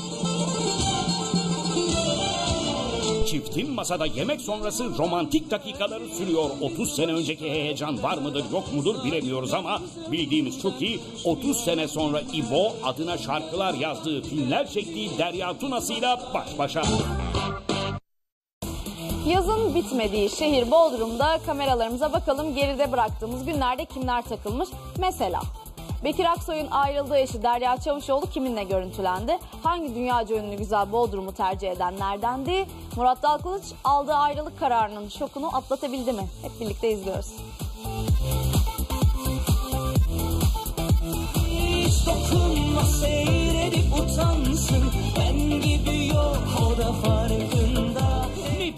Çiftin masada yemek sonrası romantik dakikaları sürüyor. 30 sene önceki heyecan var mıdır yok mudur bilemiyoruz ama bildiğimiz şu ki 30 sene sonra İbo adına şarkılar yazdığı, filmler çektiği Derya Tuna'sıyla baş başa. Yazın bitmediği şehir Bodrum'da kameralarımıza bakalım geride bıraktığımız günlerde kimler takılmış. Mesela Bekir Aksoy'un ayrıldığı eşi Derya Çavuşoğlu kiminle görüntülendi? Hangi dünyaca ünlü güzel Bodrum'u tercih edenlerdendi? Murat Dalkılıç aldığı ayrılık kararının şokunu atlatabildi mi? Hep birlikte izliyoruz. Hiç dokunma seyredip utansın Ben gibi yok o da farkında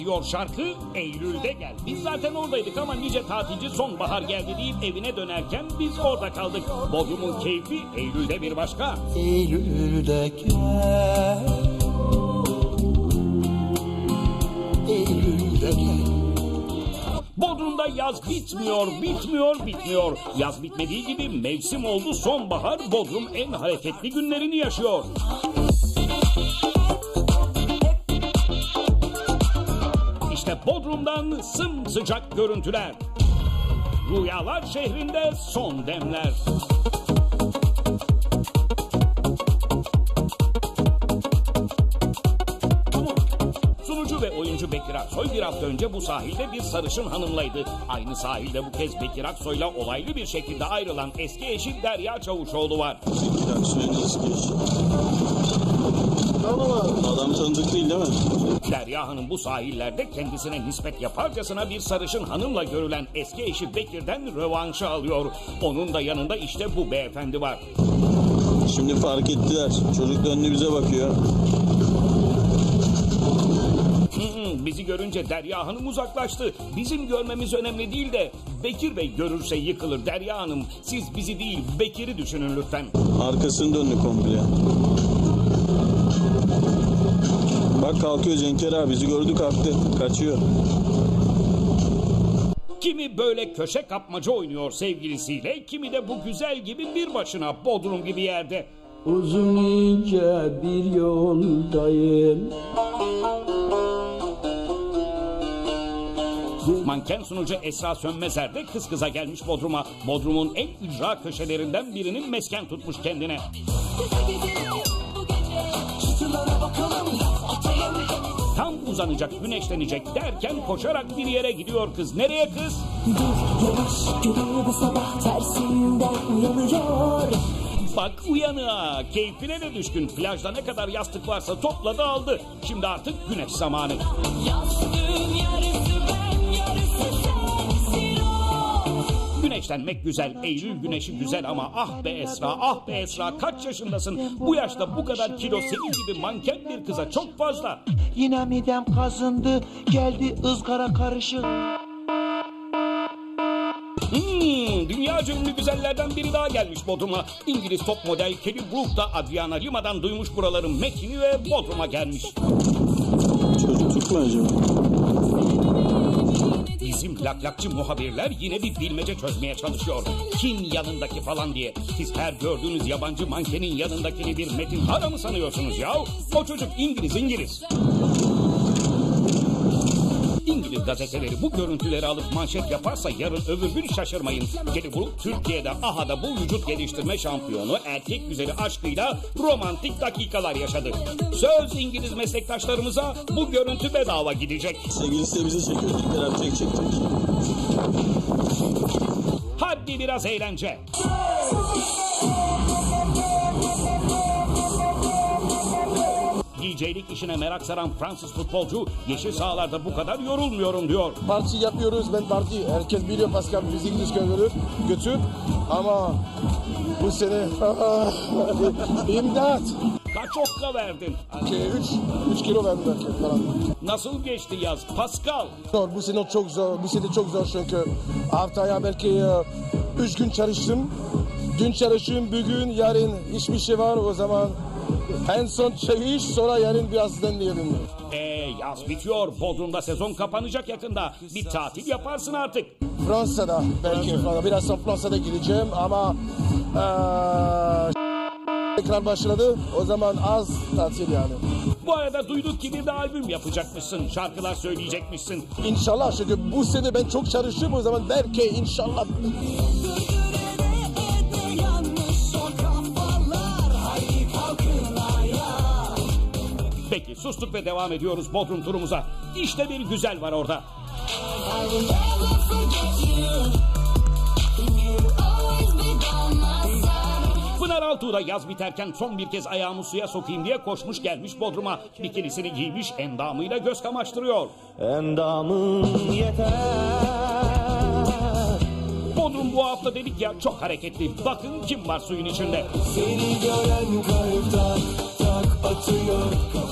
Diyor şarkı? Eylül'de gel. Biz zaten oradaydık ama nice tatilci sonbahar geldi deyip evine dönerken biz orada kaldık. Bodrum'un keyfi Eylül'de bir başka. Eylül'de gel Eylül'de gel Bodrum'da yaz bitmiyor, bitmiyor, bitmiyor. Yaz bitmediği gibi mevsim oldu sonbahar. Bodrum en hareketli günlerini yaşıyor. İşte Bodrum'dan sımsıcak görüntüler. Rüyalar şehrinde son demler. Sunucu ve oyuncu Bekir Aksoy bir hafta önce bu sahilde bir sarışın hanımlaydı. Aynı sahilde bu kez Bekir Aksoy'la olaylı bir şekilde ayrılan eski eşi Derya Çavuşoğlu var. Bekir Aksoy'un eski eşi. Adam tanıdık değil değil mi? Derya Hanım bu sahillerde kendisine nispet yaparcasına bir sarışın hanımla görülen eski eşi Bekir'den rövanşı alıyor. Onun da yanında işte bu beyefendi var. Şimdi fark ettiler. Çocuk döndü bize bakıyor. Bizi görünce Derya Hanım uzaklaştı. Bizim görmemiz önemli değil de Bekir Bey görürse yıkılır Derya Hanım. Siz bizi değil Bekir'i düşünün lütfen. Arkasını döndü komple. Bak kalkıyor Cenker abi bizi gördü kalktı. Kaçıyor. Kimi böyle köşe kapmaca oynuyor sevgilisiyle, kimi de bu güzel gibi bir başına Bodrum gibi yerde. Uzun ince bir yoldayım Manken sunucu Esra Sönmezer de kız kıza gelmiş Bodrum'a. Bodrum'un en ücra köşelerinden birinin mesken tutmuş kendine. Uzanacak, güneşlenecek derken koşarak bir yere gidiyor kız. Nereye kız? Yavaş geliyor bu sabah tersinden uyanıyor Bak uyanığa, keyfine de düşkün. Plajda ne kadar yastık varsa topladı aldı. Şimdi artık güneş zamanı. Yastığın Güneşlenmek güzel, Eylül güneşi güzel ama ah be Esra, ah be Esra kaç yaşındasın? Bu yaşta bu kadar kilo senin gibi manken bir kıza çok fazla. Yine midem kazındı geldi ızgara karışık Hmm, dünya ünlü güzellerden biri daha gelmiş Bodrum'a. İngiliz top model Kelly Brook da Adriana Lima'dan duymuş buraların Mekin'i ve Bodrum'a gelmiş. Çocuk tutma acaba? Bizim laklakçı muhabirler yine bir bilmece çözmeye çalışıyor. Kim yanındaki falan diye. Siz her gördüğünüz yabancı mankenin yanındakini bir Metin Hara mı sanıyorsunuz ya? O çocuk İngiliz İngiliz. İngiliz gazeteleri bu görüntüleri alıp manşet yaparsa yarın öbür gün şaşırmayın. Brook Türkiye'de AHA'da bu vücut geliştirme şampiyonu erkek güzeli aşkıyla romantik dakikalar yaşadı. Söz İngiliz meslektaşlarımıza bu görüntü bedava gidecek. Sevgilisi de bizi çekiyor. Cenker abi çek çek çek. Hadi biraz eğlence. DJ'lik işine merak saran Fransız futbolcu yeşil sahalarda bu kadar yorulmuyorum diyor. Parti yapıyoruz ben parti. Herkes biliyor Pascal müzik diskörleri götür. Ama bu sene imdat. Kaç okka verdin? 3 3 kilo verdim falan. Nasıl geçti yaz? Pascal. Zor, bu sene çok zor. Bu sene çok zor çünkü haftaya belki 3 gün çalıştım. Dün çalıştım, bugün, yarın hiçbir şey var o zaman. En son iş sonra yarın biraz dinleyelim. Ee, yaz bitiyor. Bodrum'da sezon kapanacak yakında. Bir tatil yaparsın artık. Fransa'da belki Fransa. Biraz sonra Fransa'da gideceğim ama eee tekrar başladı. O zaman az tatil yani. Bu arada duyduk ki bir de albüm yapacakmışsın. Şarkılar söyleyecekmişsin. İnşallah çünkü bu sene ben çok çalıştım o zaman belki inşallah. Peki sustuk ve devam ediyoruz Bodrum turumuza. İşte bir güzel var orada. Pınar Altuğ da yaz biterken son bir kez ayağımı suya sokayım diye koşmuş gelmiş Bodrum'a. Bikinisini giymiş endamıyla göz kamaştırıyor. Endamın yeter. Bodrum bu hafta dedik ya çok hareketli. Bakın kim var suyun içinde. Seni gören kalpten tak atıyor.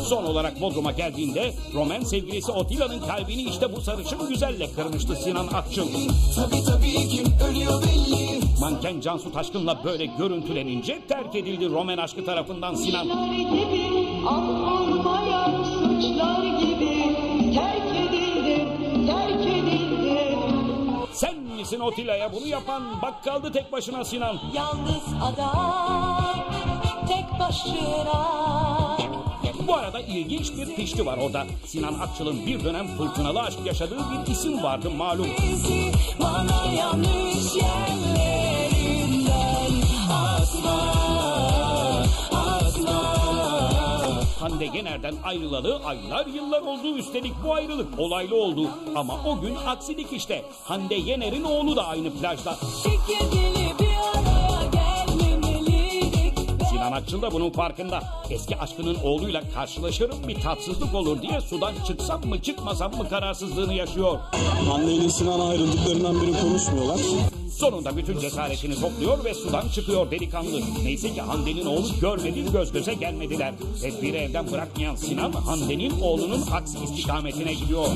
Son olarak Bodrum'a geldiğinde Roman sevgilisi Otilla'nın kalbini işte bu sarışın güzelle kırmıştı Sinan Akçıl. Tabii tabii kim ölüyor belli. Manken Cansu Taşkın'la böyle görüntülenince terk edildi Roman aşkı tarafından Sinan. olmayan suçlar gibi terk edildim, terk edildim. Sen misin Otilla'ya bunu yapan? Bak kaldı tek başına Sinan. Yalnız adam tek başına. Bu arada ilginç bir pişti var orada. Sinan Akçıl'ın bir dönem fırtınalı aşk yaşadığı bir isim vardı malum. Hande Yener'den ayrılalı aylar yıllar oldu. Üstelik bu ayrılık olaylı oldu. Ama o gün aksilik işte. Hande Yener'in oğlu da aynı plajda. Çekirgeli Akçıl da bunun farkında. Eski aşkının oğluyla karşılaşır bir tatsızlık olur diye sudan çıksam mı çıkmasam mı kararsızlığını yaşıyor. Hande ile Sinan ayrıldıklarından biri konuşmuyorlar. Sonunda bütün cesaretini topluyor ve sudan çıkıyor delikanlı. Neyse ki Hande'nin oğlu görmedi göz göze gelmediler. Tedbiri evden bırakmayan Sinan Hande'nin oğlunun aksi istikametine gidiyor.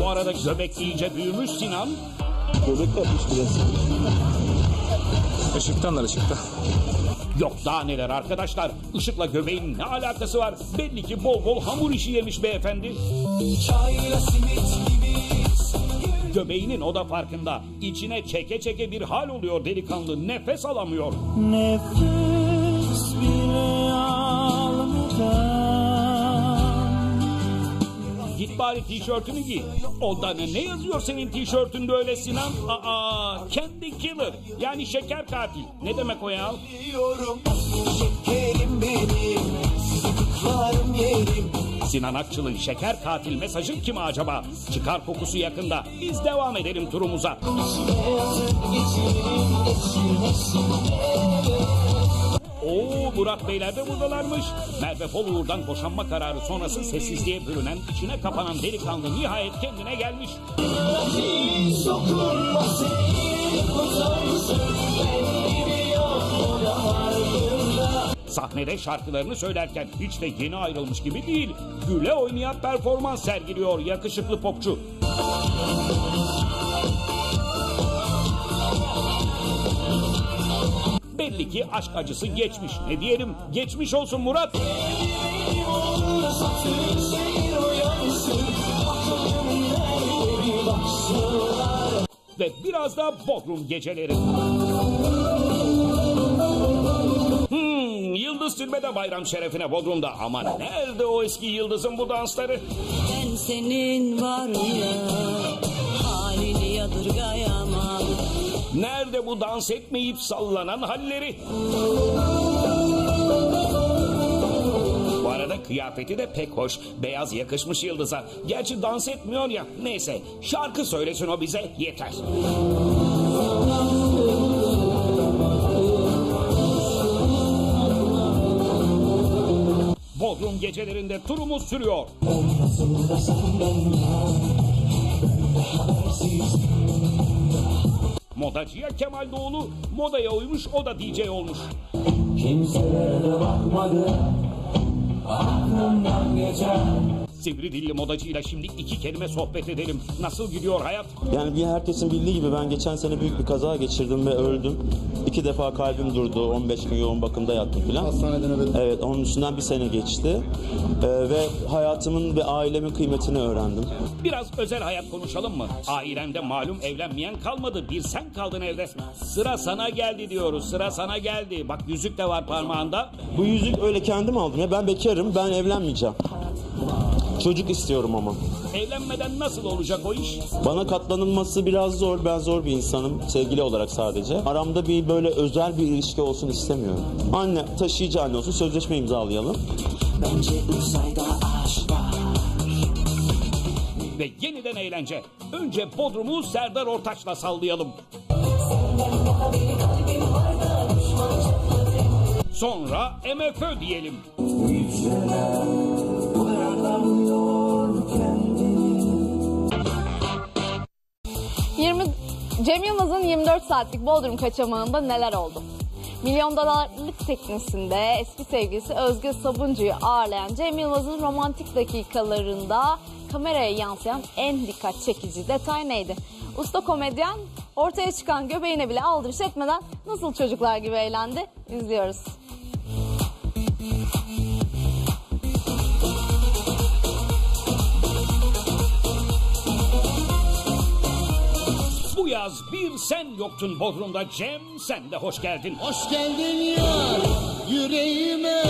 Bu arada göbek iyice büyümüş Sinan. Göbek yapmış biraz. Işıktanlar ışıkta. Yok daha neler arkadaşlar. Işıkla göbeğin ne alakası var? Belli ki bol bol hamur işi yemiş beyefendi. Çayla simit. Göbeğinin o da farkında. İçine çeke çeke bir hal oluyor delikanlı. Nefes alamıyor. Nefes bile bari tişörtünü giy. Onda ne, ne yazıyor senin tişörtünde öyle Sinan? Aa, kendi killer. Yani şeker katil. Ne demek o ya? Şekerim benim. Yerim. Sinan Akçıl'ın şeker katil mesajı kime acaba? Çıkar kokusu yakında. Biz devam edelim turumuza. Oo Murat Beyler de buradalarmış. Merve Boluğur'dan boşanma kararı sonrası sessizliğe bürünen, içine kapanan delikanlı nihayet kendine gelmiş. Sahnede şarkılarını söylerken hiç de yeni ayrılmış gibi değil. Güle oynayan performans sergiliyor yakışıklı popçu. Belli ki aşk acısı geçmiş. Ne diyelim? Geçmiş olsun Murat. Ve biraz da Bodrum geceleri. Hmm, Yıldız Tilbe'de bayram şerefine Bodrum'da. Ama nerede o eski Yıldız'ın bu dansları? Ben senin var ya Nerede bu dans etmeyip sallanan halleri? Bu arada kıyafeti de pek hoş. Beyaz yakışmış Yıldız'a. Gerçi dans etmiyor ya. Neyse şarkı söylesin o bize yeter. Bodrum gecelerinde turumuz sürüyor. Olmasın da senden ya, habersiz. Modacıya Kemal Doğulu, modaya uymuş o da DJ olmuş. Kimselere bakmadı Aklımdan geçer Sivri dilli modacıyla şimdi iki kelime sohbet edelim. Nasıl gidiyor hayat? Yani bir herkesin bildiği gibi ben geçen sene büyük bir kaza geçirdim ve öldüm. İki defa kalbim durdu. 15 gün yoğun bakımda yattım filan. Hastaneden evet. Evet onun üstünden bir sene geçti. Ee, ve hayatımın ve ailemin kıymetini öğrendim. Biraz özel hayat konuşalım mı? Ailende malum evlenmeyen kalmadı. Bir sen kaldın evde. Sıra sana geldi diyoruz. Sıra sana geldi. Bak yüzük de var parmağında. Bu yüzük öyle kendim aldım ya. Ben bekarım. Ben evlenmeyeceğim. Çocuk istiyorum ama. Evlenmeden nasıl olacak o iş? Bana katlanılması biraz zor. Ben zor bir insanım. Sevgili olarak sadece. Aramda bir böyle özel bir ilişki olsun istemiyorum. Anne, taşıyıcı anne olsun. Sözleşme imzalayalım. Bence uzayda aşk var Ve yeniden eğlence. Önce Bodrum'u Serdar Ortaç'la sallayalım. Sonra MFÖ diyelim. Hücreler uyarlamıyor kendini 20 Cem Yılmaz'ın 24 saatlik Bodrum kaçamağında neler oldu? Milyon dolarlık teknesinde eski sevgilisi Özge Sabuncu'yu ağırlayan Cem Yılmaz'ın romantik dakikalarında kameraya yansıyan en dikkat çekici detay neydi? Usta komedyen ortaya çıkan göbeğine bile aldırış etmeden nasıl çocuklar gibi eğlendi? İzliyoruz. Bu yaz bir sen yoktun Bodrum'da Cem sen de hoş geldin. Hoş geldin ya yüreğime.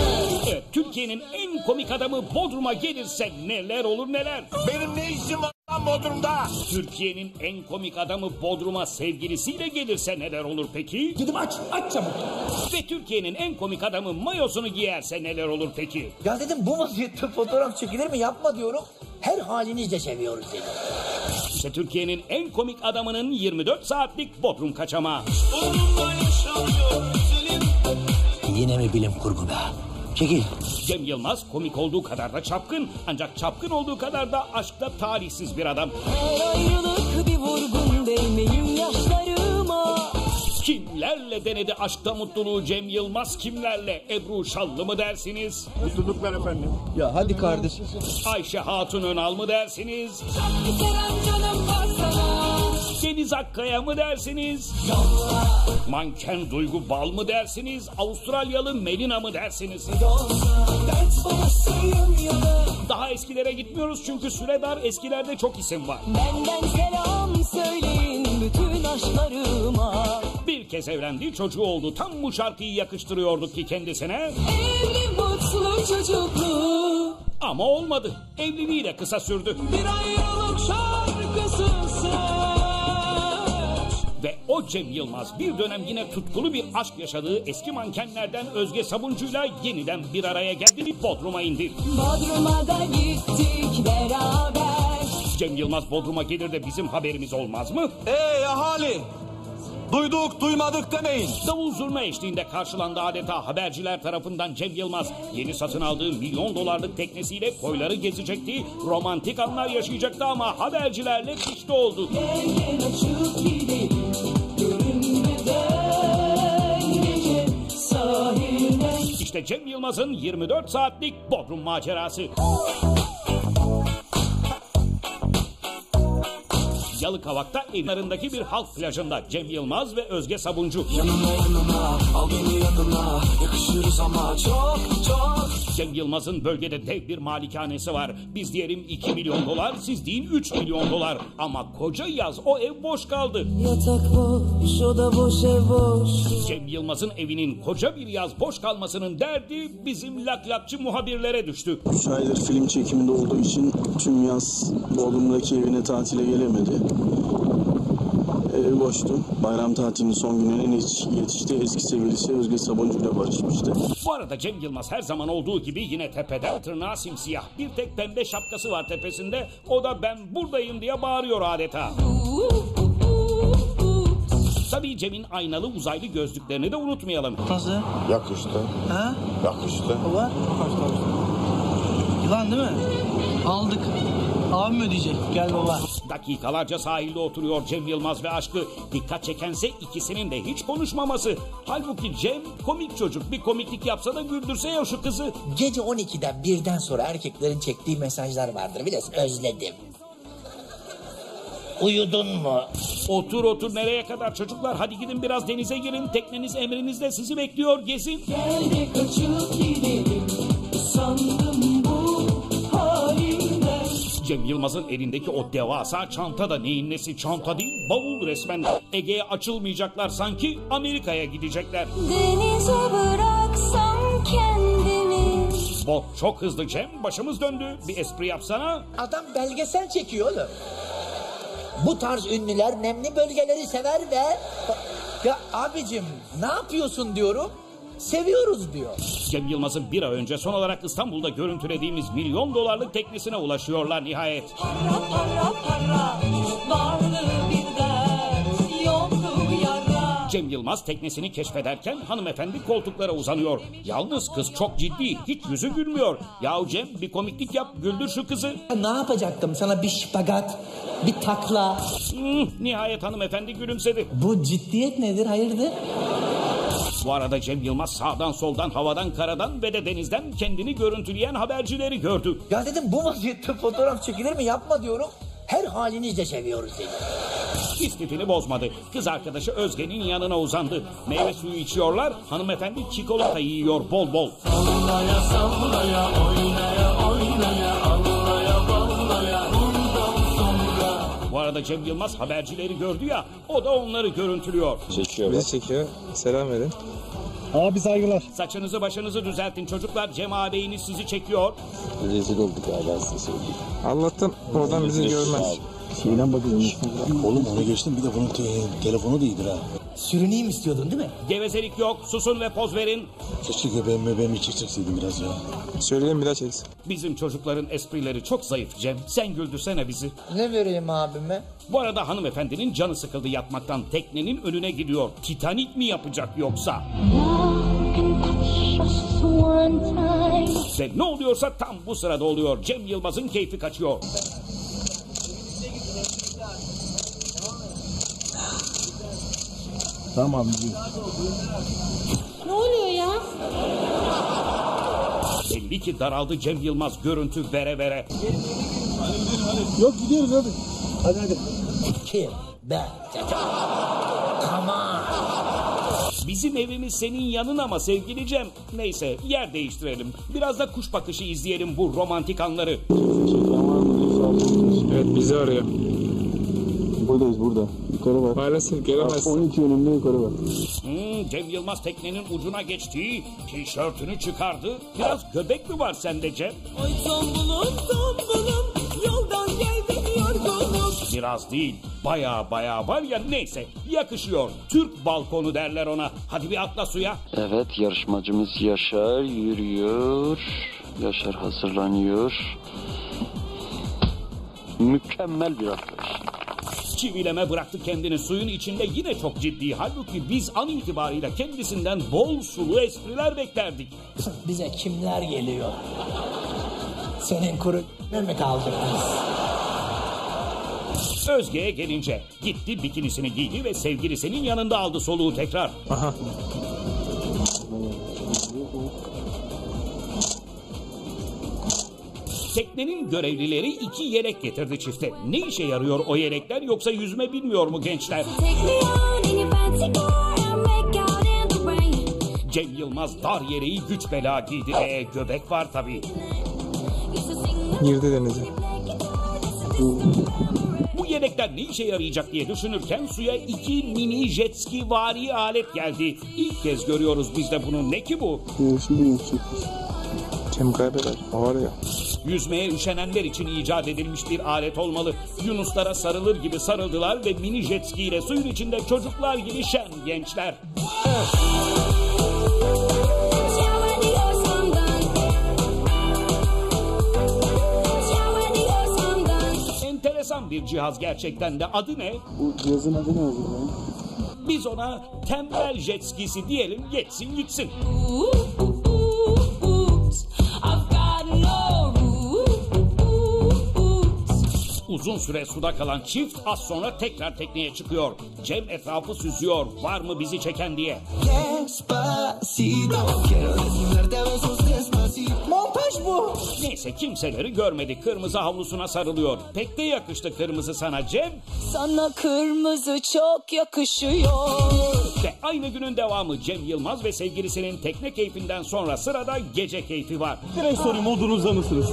Evet, Türkiye'nin en komik adamı Bodrum'a gelirse neler olur neler. Benim ne işim var Bodrum'da? Türkiye'nin en komik adamı Bodrum'a sevgilisiyle gelirse neler olur peki? Gidip aç, aç çabuk. Ve Türkiye'nin en komik adamı mayosunu giyerse neler olur peki? Ya dedim bu vaziyette fotoğraf çekilir mi yapma diyorum. Her halinizle seviyoruz dedim. İşte Türkiye'nin en komik adamının 24 saatlik Bodrum kaçamağı. Yine mi bilim kurgu be? Çekil. Cem Yılmaz komik olduğu kadar da çapkın ancak çapkın olduğu kadar da aşkta talihsiz bir adam. Her ayrılık bir vurgun değmeyim yaşlarıma Kimlerle denedi aşkta mutluluğu Cem Yılmaz kimlerle? Ebru Şallı mı dersiniz? Mutluluklar efendim. Ya hadi kardeşim. Ayşe Hatun Önal mı dersiniz? Seven canım var Deniz Akkaya mı dersiniz? Manken Duygu Bal mı dersiniz? Avustralyalı Melina mı dersiniz? Da Daha eskilere gitmiyoruz çünkü süre dar eskilerde çok isim var. Benden selam söyleyin bütün aşklarıma Bir kez evlendi çocuğu oldu tam bu şarkıyı yakıştırıyorduk ki kendisine. Evli mutlu çocuklu Ama olmadı. Evliliği de kısa sürdü. Bir ayrılık şarkısı Cem Yılmaz bir dönem yine tutkulu bir aşk yaşadığı eski mankenlerden Özge Sabuncu'yla yeniden bir araya geldi Bodrum'a indi. Bodrum'a da gittik beraber Cem Yılmaz Bodrum'a gelir de bizim haberimiz olmaz mı? Ey ahali! Duyduk duymadık demeyin. Davul zurna eşliğinde karşılandı adeta haberciler tarafından Cem Yılmaz. Yeni satın aldığı milyon dolarlık teknesiyle koyları gezecekti. Romantik anlar yaşayacaktı ama habercilerle pişti oldu. Gel açıp gidelim İşte Cem Yılmaz'ın 24 saatlik Bodrum macerası. Yalıkavak'ta evlerindeki bir halk plajında Cem Yılmaz ve Özge Sabuncu. Yanına yanına al beni yanına Yakışırız ama çok çok Cem Yılmaz'ın bölgede dev bir malikanesi var. Biz diyelim 2 milyon dolar, siz deyin 3 milyon dolar. Ama koca yaz o ev boş kaldı. Yatak boş o da boş ev boş Cem Yılmaz'ın evinin koca bir yaz boş kalmasının derdi bizim laklakçı muhabirlere düştü. 3 aydır film çekiminde olduğu için tüm yaz Bodrum'daki evine tatile gelemedi. Evi boştu. Bayram tatilinin son gününe yetişti. Eski sevgilisi Özge Sabuncu ile barışmıştı. Bu arada Cem Yılmaz her zaman olduğu gibi yine tepeden tırnağa simsiyah. Bir tek pembe şapkası var tepesinde. O da ben buradayım diye bağırıyor adeta. Tabii Cem'in aynalı uzaylı gözlüklerini de unutmayalım. Nasıl? Yakıştı. Ha? Yakıştı. Var. Yılan değil mi? Aldık. Abim ödeyecek. Gel baba. Dakikalarca sahilde oturuyor Cem Yılmaz ve aşkı. Dikkat çekense ikisinin de hiç konuşmaması. Halbuki Cem komik çocuk. Bir komiklik yapsa da güldürse ya şu kızı. Gece 12'den birden sonra erkeklerin çektiği mesajlar vardır. Biraz özledim. Uyudun mu? Otur otur nereye kadar çocuklar? Hadi gidin biraz denize girin. Tekneniz emrinizde sizi bekliyor. Gezin. Gel kaçıp gidelim Cem Yılmaz'ın elindeki o devasa çanta da neyin nesi çanta değil bavul resmen. Ege'ye açılmayacaklar sanki Amerika'ya gidecekler. Denize bıraksam kendimi Bot çok hızlı Cem başımız döndü. Bir espri yapsana. Adam belgesel çekiyor oğlum. Bu tarz ünlüler nemli bölgeleri sever ve... Ya abicim ne yapıyorsun diyorum. Seviyoruz diyor. Cem Yılmaz'ın bir ay önce son olarak İstanbul'da görüntülediğimiz milyon dolarlık teknesine ulaşıyorlar nihayet. Para para para vardı bir dert yoktu yara Cem Yılmaz teknesini keşfederken hanımefendi koltuklara uzanıyor. Yalnız kız çok ciddi, hiç yüzü gülmüyor. Yahu Cem bir komiklik yap, güldür şu kızı. Ne yapacaktım sana bir şpagat, bir takla. Hmm, nihayet hanımefendi gülümsedi. Bu ciddiyet nedir hayırdır? Bu arada Cem Yılmaz sağdan soldan havadan karadan ve de denizden kendini görüntüleyen habercileri gördü. Ya dedim bu vaziyette fotoğraf çekilir mi yapma diyorum. Her halinizle seviyoruz seni. İstifini bozmadı. Kız arkadaşı Özge'nin yanına uzandı. Meyve suyu içiyorlar. Hanımefendi çikolata yiyor bol bol. Sallaya sallaya oynaya oynaya allaya arada Cem Yılmaz habercileri gördü ya o da onları görüntülüyor. Çekiyor. Bizi çekiyor. Selam verin. Abi saygılar. Saçınızı başınızı düzeltin çocuklar. Cem ağabeyiniz sizi çekiyor. Rezil olduk hala size söyleyeyim. Allah'tan oradan bizi görmez. Şeyden bakıyorum. Oğlum onu geçtim bir de bunun te- telefonu da iyidir ha. Sürüneyim istiyordun değil mi? Gevezelik yok. Susun ve poz verin. Keşke göbeğimi möbeğimi çekseydin biraz ya. Söyleyelim bir daha çeksin. Bizim çocukların esprileri çok zayıf Cem. Sen güldürsene bizi. Ne vereyim abime? Bu arada hanımefendinin canı sıkıldı yatmaktan. Teknenin önüne gidiyor. Titanik mi yapacak yoksa? Ve ne oluyorsa tam bu sırada oluyor. Cem Yılmaz'ın keyfi kaçıyor. Tamam. Ne oluyor ya? Belli ki daraldı Cem Yılmaz görüntü vere vere. Yok gidiyoruz hadi. Hadi hadi. Kim? Ben. Come on. Bizim evimiz senin yanın ama sevgili Cem. Neyse yer değiştirelim. Biraz da kuş bakışı izleyelim bu romantik anları. Evet bizi arıyor. Buradayız burada. Yukarı bak. Maalesef gelemezsin. 12 yönünde yukarı bak. Hmm, Cem Yılmaz teknenin ucuna geçti. Tişörtünü çıkardı. Biraz göbek mi var sende Cem? Ay tombulum tombulum yoldan geldim yorgunum Biraz değil. Baya baya var ya neyse. Yakışıyor. Türk balkonu derler ona. Hadi bir atla suya. Evet yarışmacımız Yaşar yürüyor. Yaşar hazırlanıyor. Mükemmel bir atlayış. Çivileme bıraktı kendini suyun içinde yine çok ciddi. Halbuki biz an itibarıyla kendisinden bol sulu espriler beklerdik. Bize kimler geliyor? Senin kuru mi kaldık biz? Özge'ye gelince gitti bikinisini giydi ve sevgilisinin yanında aldı soluğu tekrar. Aha. Teknenin görevlileri iki yelek getirdi çifte. Ne işe yarıyor o yelekler yoksa yüzme bilmiyor mu gençler? Cem Yılmaz dar yeleği güç bela giydi. E, göbek var tabii. Girdi denize. Bu yelekler ne işe yarayacak diye düşünürken suya iki mini jet ski vari alet geldi. İlk kez görüyoruz biz de bunu. Ne ki bu? Şimdi yüzecek. Cem kaybeder. Var ya. Yüzmeye üşenenler için icat edilmiş bir alet olmalı. Yunuslara sarılır gibi sarıldılar ve mini jet ski ile suyun içinde çocuklar gibi şen gençler. Enteresan bir cihaz gerçekten de. Adı ne? Bu cihazın adı ne acaba? Biz ona tembel jet skisi diyelim geçsin gitsin. Uzun süre suda kalan çift az sonra tekrar tekneye çıkıyor. Cem etrafı süzüyor. Var mı bizi çeken diye. Montaj bu. Neyse kimseleri görmedi. Kırmızı havlusuna sarılıyor. Pek de yakıştı kırmızı sana Cem. Sana kırmızı çok yakışıyor. Aynı günün devamı Cem Yılmaz ve sevgilisinin tekne keyfinden sonra sırada gece keyfi var. Direkt sorayım modunuzda mısınız?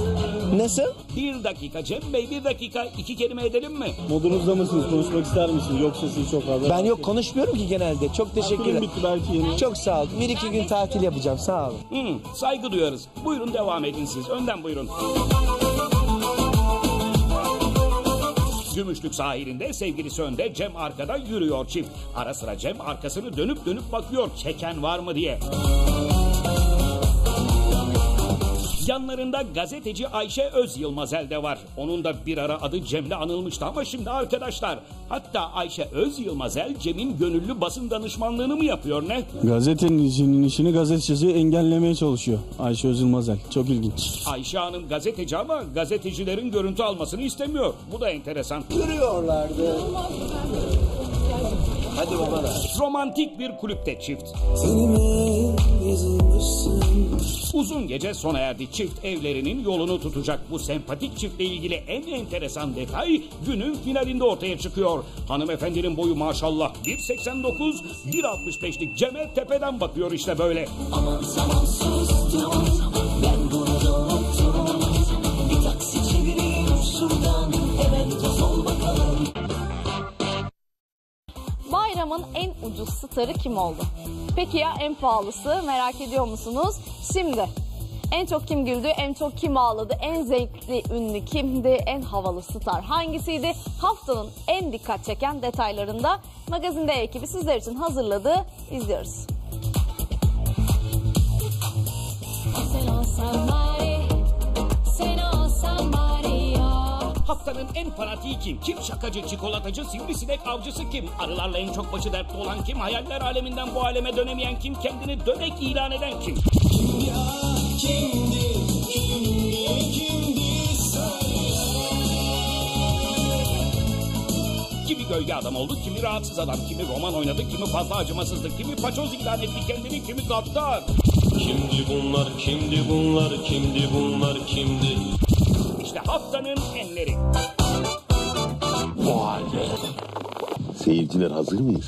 Nasıl? Bir dakika Cem Bey bir dakika iki kelime edelim mi? Modunuzda mısınız? Konuşmak ister misiniz? Yoksa siz çok fazla... Ben yok konuşmuyorum ki genelde. Çok teşekkür ederim. bitti belki yeni. Çok sağ ol. Bir iki gün tatil yapacağım. Sağ olun. Hmm, saygı duyarız. Buyurun devam edin siz. Önden buyurun. Gümüşlük sahilinde sevgilisi önde Cem arkada yürüyor çift. Ara sıra Cem arkasını dönüp dönüp bakıyor çeken var mı diye. Yanlarında gazeteci Ayşe Öz Yılmazel de var. Onun da bir ara adı Cem'le anılmıştı ama şimdi arkadaşlar. Hatta Ayşe Öz Yılmazel Cem'in gönüllü basın danışmanlığını mı yapıyor ne? Gazetenin işinin işini gazetecisi engellemeye çalışıyor. Ayşe Özülmazel. Çok ilginç. Ayşe Hanım gazeteci ama gazetecilerin görüntü almasını istemiyor. Bu da enteresan. Yürüyorlardı. Hadi babana. Romantik bir kulüpte çift. Uzun gece sona erdi. Çift evlerinin yolunu tutacak. Bu sempatik çiftle ilgili en enteresan detay günün finalinde ortaya çıkıyor. Hanımefendinin boyu maşallah 1.89, 1.65'lik Cem'e tepeden bakıyor işte böyle. Aman. Ben. Bir taksi çevireyim şuradan. Bakalım. Bayramın en ucuz starı kim oldu? Peki ya en pahalısı merak ediyor musunuz? Şimdi en çok kim güldü, en çok kim ağladı, en zevkli ünlü kimdi, en havalı star hangisiydi? Haftanın en dikkat çeken detaylarında magazinde ekibi sizler için hazırladı. İzliyoruz. Sen olsan bari, sen olsan bari. Haftanın en fanatiği kim? Kim şakacı, çikolatacı, sivrisinek avcısı kim? Arılarla en çok başı dertte olan kim? Hayaller aleminden bu aleme dönemeyen kim? Kendini dönek ilan eden kim? Kimdi, kimdi, kimdi söyle. Kimi gölge adam oldu, kimi rahatsız adam, kimi roman oynadı, kimi fazla acımasızdı, kimi paçoz ilan etti kendini, kimi gaddar. Kimdi bunlar, kimdi bunlar, kimdi bunlar, kimdi? İşte haftanın enleri. Seyirciler hazır mıyız?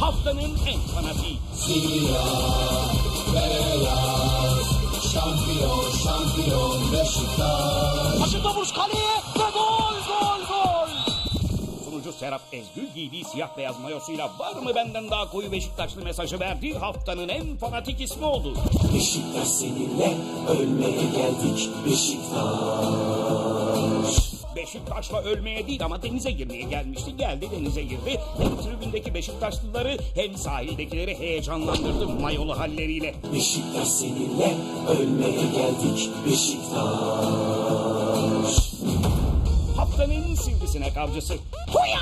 Haftanın en fanatiği. Siyah, beyaz, şampiyon, şampiyon Beşiktaş. Başında vuruş kaleye Sunucu Serap Ezgül giydiği siyah beyaz mayosuyla var mı benden daha koyu Beşiktaşlı mesajı verdi. Haftanın en fanatik ismi oldu. Beşiktaş seninle ölmeye geldik Beşiktaş. Beşiktaş'la ölmeye değil ama denize girmeye gelmişti. Geldi denize girdi. Hem tribündeki Beşiktaşlıları hem sahildekileri heyecanlandırdı mayolu halleriyle. Beşiktaş seninle ölmeye geldik Beşiktaş. Haftanın sivrisinek avcısı. Huya!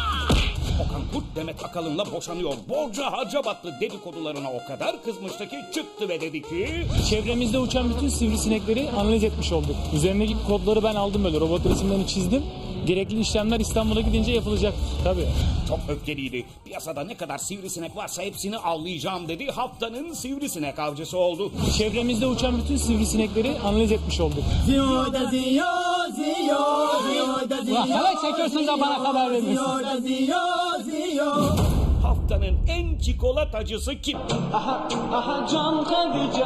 Okan Kurt Demet Akalın'la boşanıyor. Borca harca battı dedikodularına o kadar kızmıştı ki çıktı ve dedi ki... Çevremizde uçan bütün sivrisinekleri analiz etmiş olduk. Üzerindeki kodları ben aldım böyle robot resimlerini çizdim. Gerekli işlemler İstanbul'a gidince yapılacak. Tabii. Çok öfkeliydi. Piyasada ne kadar sivrisinek varsa hepsini avlayacağım dedi. Haftanın sivrisinek avcısı oldu. Çevremizde uçan bütün sivrisinekleri analiz etmiş olduk. Ziyoda ziyo, ziyo, ziyoda ziyo. Ulan hemen çekiyorsun da bana haber vermiyorsun. Ziyoda ziyo, ziyo. Haftanın en çikolatacısı kim? Aha, aha can Hatice,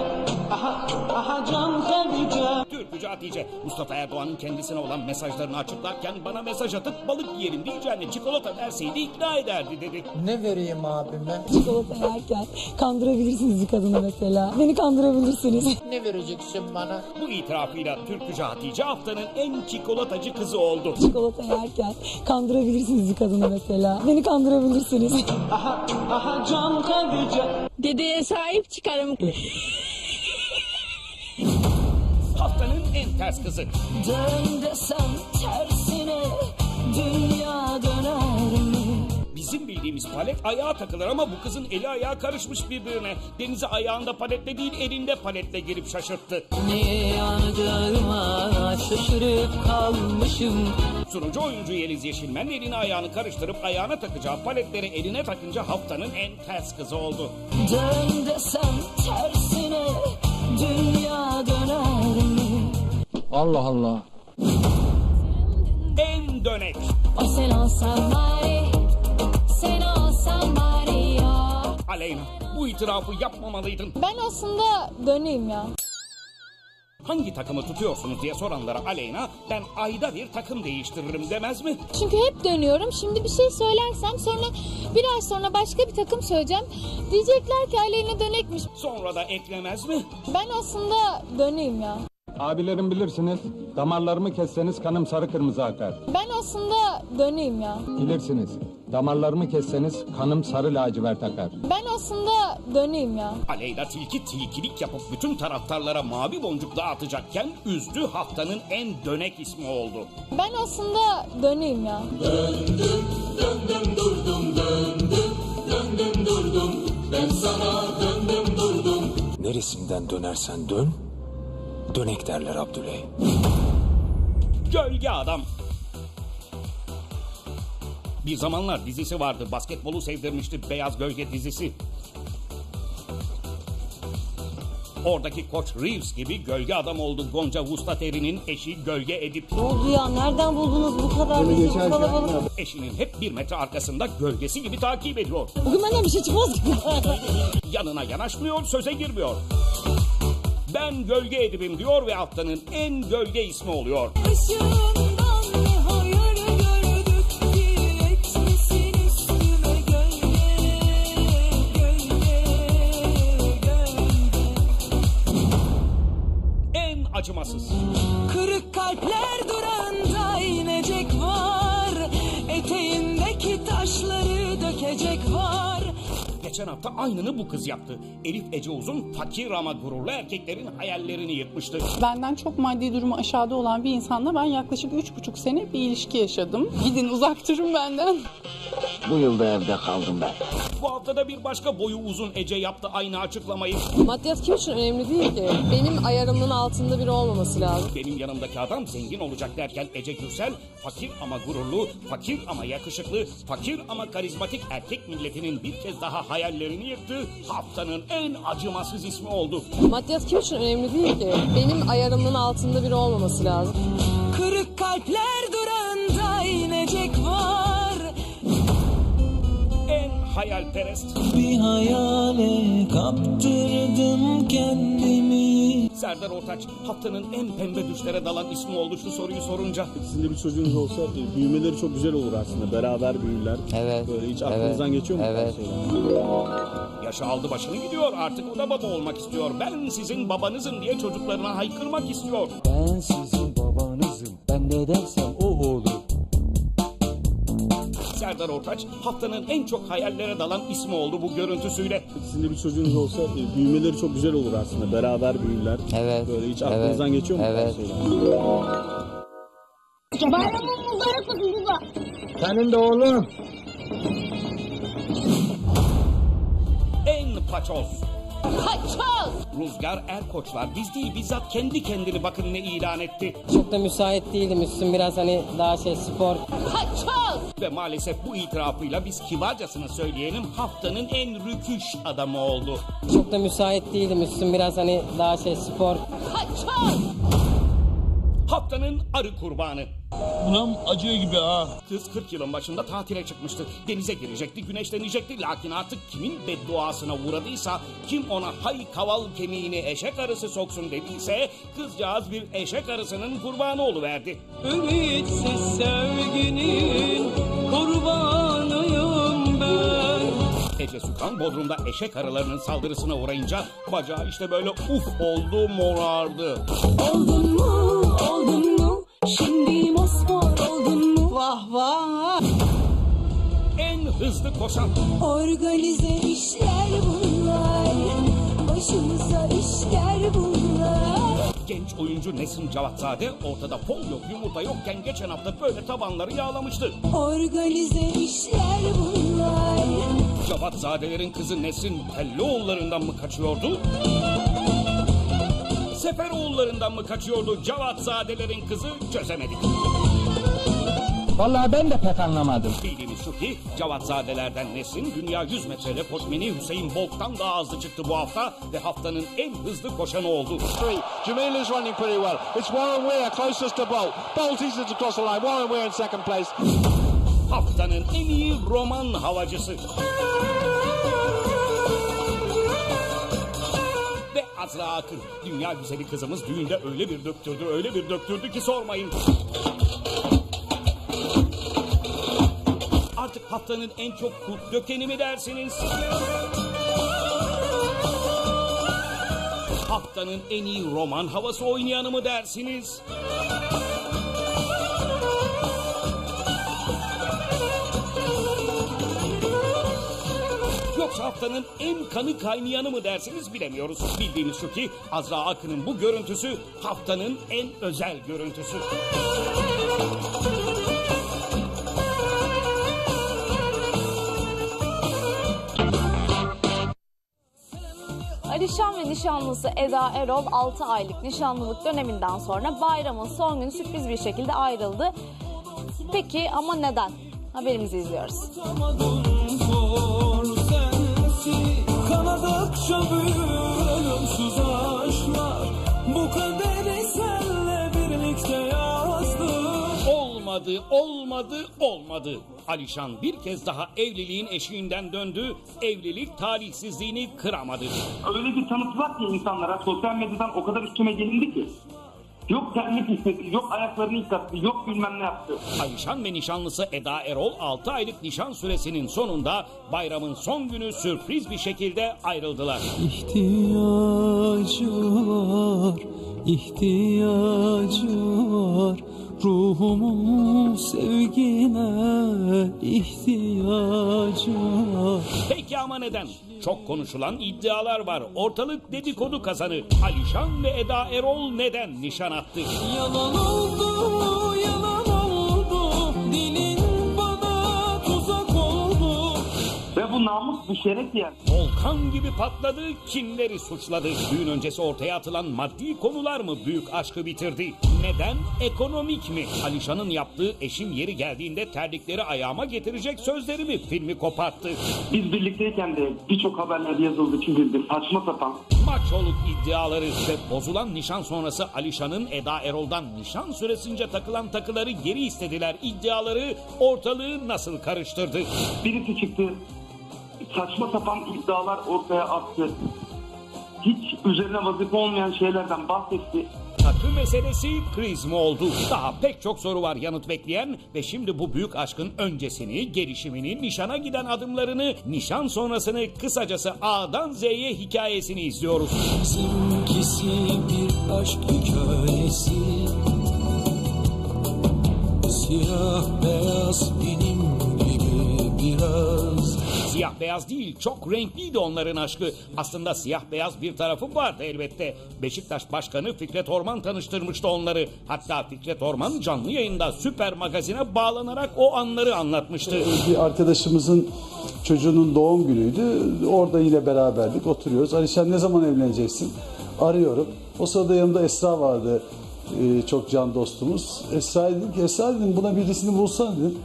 aha, aha can Hatice. Türkücü Hatice, Mustafa Erdoğan'ın kendisine olan mesajlarını açıklarken bana mesaj atıp balık yiyelim diyeceğine çikolata verseydi ikna ederdi dedi. Ne vereyim abime? Çikolata yerken kandırabilirsiniz bir kadını mesela. Beni kandırabilirsiniz. Ne vereceksin bana? Bu itirafıyla Türkücü Hatice haftanın en çikolatacı kızı oldu. Çikolata yerken kandırabilirsiniz bir kadını mesela. Beni kandırabilirsiniz. Aha, aha can Hatice. Dedeye sahip çıkarım. Haftanın en ters kızı. Dön desem tersine dünya döner mi? Bizim bildiğimiz palet ayağa takılır ama bu kızın eli ayağı karışmış birbirine. Denize ayağında paletle değil elinde paletle girip şaşırttı. Niye yanacağıma şaşırıp kalmışım Sunucu oyuncu Yeliz Yeşilmen elini ayağını karıştırıp ayağına takacağı paletleri eline takınca haftanın en ters kızı oldu. Dön desem tersine dünya döner mi? Allah Allah. En dönek. O sen olsan bari, Aleyna bu itirafı yapmamalıydın. Ben aslında döneyim ya. Hangi takımı tutuyorsunuz diye soranlara Aleyna ben ayda bir takım değiştiririm demez mi? Çünkü hep dönüyorum. Şimdi bir şey söylersem sonra bir ay sonra başka bir takım söyleyeceğim. Diyecekler ki Aleyna dönekmiş. Sonra da eklemez mi? Ben aslında döneyim ya. Abilerim bilirsiniz, damarlarımı kesseniz kanım sarı kırmızı akar. Ben aslında döneyim ya. Bilirsiniz, damarlarımı kesseniz kanım sarı lacivert akar. Ben aslında döneyim ya. Aleyna tilki tilkilik yapıp bütün taraftarlara mavi boncuk dağıtacakken üzdü haftanın en dönek ismi oldu. Ben aslında döneyim ya. Döndüm, döndüm durdum, döndüm, döndüm durdum. Ben sana döndüm durdum. Neresinden dönersen dön, dönek derler Abdüley. Gölge Adam. Bir zamanlar dizisi vardı. Basketbolu sevdirmişti Beyaz Gölge dizisi. Oradaki koç Reeves gibi gölge adam oldu Gonca Vustateri'nin eşi Gölge Edip. Ne oldu ya? Nereden buldunuz bu kadar bizi bu kalabalık? Eşinin hep bir metre arkasında gölgesi gibi takip ediyor. Bugün benden bir şey çıkmaz ki. Yanına yanaşmıyor, söze girmiyor. Ben gölge edibim diyor ve haftanın en gölge ismi oluyor. Işığından ne hayır gördük ki etmesin üstüme gölge, gölge, gölge. En acımasız. Kırık kalpler Geçen hafta aynını bu kız yaptı. Elif Ece Uzun fakir ama gururlu erkeklerin hayallerini yıkmıştı. Benden çok maddi durumu aşağıda olan bir insanla ben yaklaşık üç buçuk sene bir ilişki yaşadım. Gidin uzak durun benden. Bu yılda evde kaldım ben. Bu haftada bir başka boyu uzun Ece yaptı aynı açıklamayı. Maddiyat kim için önemli değil ki. Benim ayarımın altında biri olmaması lazım. Benim yanımdaki adam zengin olacak derken Ece Gürsel fakir ama gururlu, fakir ama yakışıklı, fakir ama karizmatik erkek milletinin bir kez daha hayallerini yıktı. Haftanın en acımasız ismi oldu. Maddiyat kim için önemli değil ki. Benim ayarımın altında biri olmaması lazım. Kırık kalpler durağında inecek var hayalperest. Bir hayale kaptırdım kendimi Serdar Ortaç haftanın en pembe düşlere dalan ismi oldu şu soruyu sorunca. Sizin de bir çocuğunuz olsa e, büyümeleri çok güzel olur aslında. Beraber büyürler. Evet. Böyle hiç aklınızdan geçiyor mu? Evet. Yaşı aldı başını gidiyor artık o da baba olmak istiyor. Ben sizin babanızım diye çocuklarına haykırmak istiyor. Ben sizin babanızım. Ben ne dersem o olur. Serdar Ortaç haftanın en çok hayallere dalan ismi oldu bu görüntüsüyle. Sizin de bir çocuğunuz olsa e, büyümeleri çok güzel olur aslında. Beraber büyürler. Evet. Böyle hiç aklınızdan geçiyor mu? Evet. Bayramın mübarek olsun baba. Senin de oğlum. En paçoz. Paçoz! Rüzgar Erkoçlar biz değil bizzat kendi kendini bakın ne ilan etti. Çok da müsait değilim üstüm biraz hani daha şey spor. Paçoz! Ve maalesef bu itirafıyla biz kibarcasını söyleyelim haftanın en rüküş adamı oldu. Çok da müsait değilim üstüm biraz hani daha şey spor. Paçoz! Haftanın arı kurbanı. Bunam acıyor gibi ha. Kız 40 yılın başında tatile çıkmıştı. Denize girecekti, güneşlenecekti. Lakin artık kimin bedduasına uğradıysa, kim ona hay kaval kemiğini eşek arısı soksun dediyse, kızcağız bir eşek arısının kurbanı oluverdi. Ümitsiz sevginin kurbanıyım ben Ece Sükan Bodrum'da eşek arılarının saldırısına uğrayınca bacağı işte böyle uf oldu morardı. Oldun mu, oldun mu? Şimdi mosmor oldun mu? Vah vah. En hızlı koşan. Organize işler bunlar. Başımıza işler bunlar. Genç oyuncu Nesin Cavatzade ortada pol yok yumurta yokken geçen hafta böyle tabanları yağlamıştı. Organize işler bunlar. Cavatzadelerin kızı Nesin Tellioğullarından mı kaçıyordu? Seferoğullarından mı kaçıyordu Cavatzadelerin kızı çözemedik. Vallahi ben de pek anlamadım. Bildiğimiz şu ki Cevatzadelerden Nesin dünya 100 metre rekortmeni Hüseyin Bolt'tan daha hızlı çıktı bu hafta ve haftanın en hızlı koşanı oldu. Jamil is running pretty well. It's Warren Weir closest to Bolt. Bolt is across the line. Warren Weir in second place. Haftanın en iyi roman havacısı. Azra Akın. Dünya güzeli kızımız düğünde öyle bir döktürdü, öyle bir döktürdü ki sormayın. Artık haftanın en çok kurt dökeni mi dersiniz? Haftanın en iyi roman havası oynayanı mı dersiniz? Yoksa haftanın en kanı kaynayanı mı dersiniz bilemiyoruz. Bildiğimiz şu ki Azra Akın'ın bu görüntüsü haftanın en özel görüntüsü. Alişan ve nişanlısı Eda Erol 6 aylık nişanlılık döneminden sonra bayramın son günü sürpriz bir şekilde ayrıldı. Peki ama neden? Haberimizi izliyoruz. Büyür ölümsüz aşklar Bu kaderi senle birlikte yazdım Olmadı, olmadı, olmadı. Alişan bir kez daha evliliğin eşiğinden döndü. Evlilik talihsizliğini kıramadı. Öyle bir tanıt var ki insanlara sosyal medyadan o kadar üstüme gelindi ki. Yok terlik istedi, yok ayaklarını yıkattı, yok bilmem ne yaptı. Alişan ve nişanlısı Eda Erol 6 aylık nişan süresinin sonunda bayramın son günü sürpriz bir şekilde ayrıldılar. İhtiyacı var, ihtiyacı var Ruhumun sevgine ihtiyacı Peki ama neden? Çok konuşulan iddialar var. Ortalık dedikodu kazanı. Alişan ve Eda Erol neden nişan attı? Yalan oldu, yalan Namus şeref yani. Volkan gibi patladı, kimleri suçladı? Düğün öncesi ortaya atılan maddi konular mı büyük aşkı bitirdi? Neden? Ekonomik mi? Alişan'ın yaptığı eşim yeri geldiğinde terlikleri ayağıma getirecek sözleri mi filmi koparttı? Biz birlikteyken de birçok haberlerde yazıldı, çizildi. Saçma sapan. Maçoluk iddiaları ve bozulan nişan sonrası Alişan'ın Eda Erol'dan nişan süresince takılan takıları geri istediler iddiaları ortalığı nasıl karıştırdı? Birisi çıktı, saçma sapan iddialar ortaya attı. Hiç üzerine vazife olmayan şeylerden bahsetti. Takı meselesi kriz mi oldu? Daha pek çok soru var yanıt bekleyen ve şimdi bu büyük aşkın öncesini, gelişimini, nişana giden adımlarını, nişan sonrasını kısacası A'dan Z'ye hikayesini izliyoruz. Bizimkisi bir aşk hikayesi Siyah beyaz benim gibi biraz Siyah beyaz değil, çok renkliydi onların aşkı. Aslında siyah beyaz bir tarafı vardı elbette. Beşiktaş Başkanı Fikret Orman tanıştırmıştı onları. Hatta Fikret Orman canlı yayında Süper Magazin'e bağlanarak o anları anlatmıştı. Bir arkadaşımızın çocuğunun doğum günüydü. Orada yine beraberdik, oturuyoruz. Alişan ne zaman evleneceksin? Arıyorum. O sırada yanımda Esra vardı. Ee, çok can dostumuz. Esra dedim ki Esra dedim buna birisini bulsana dedim.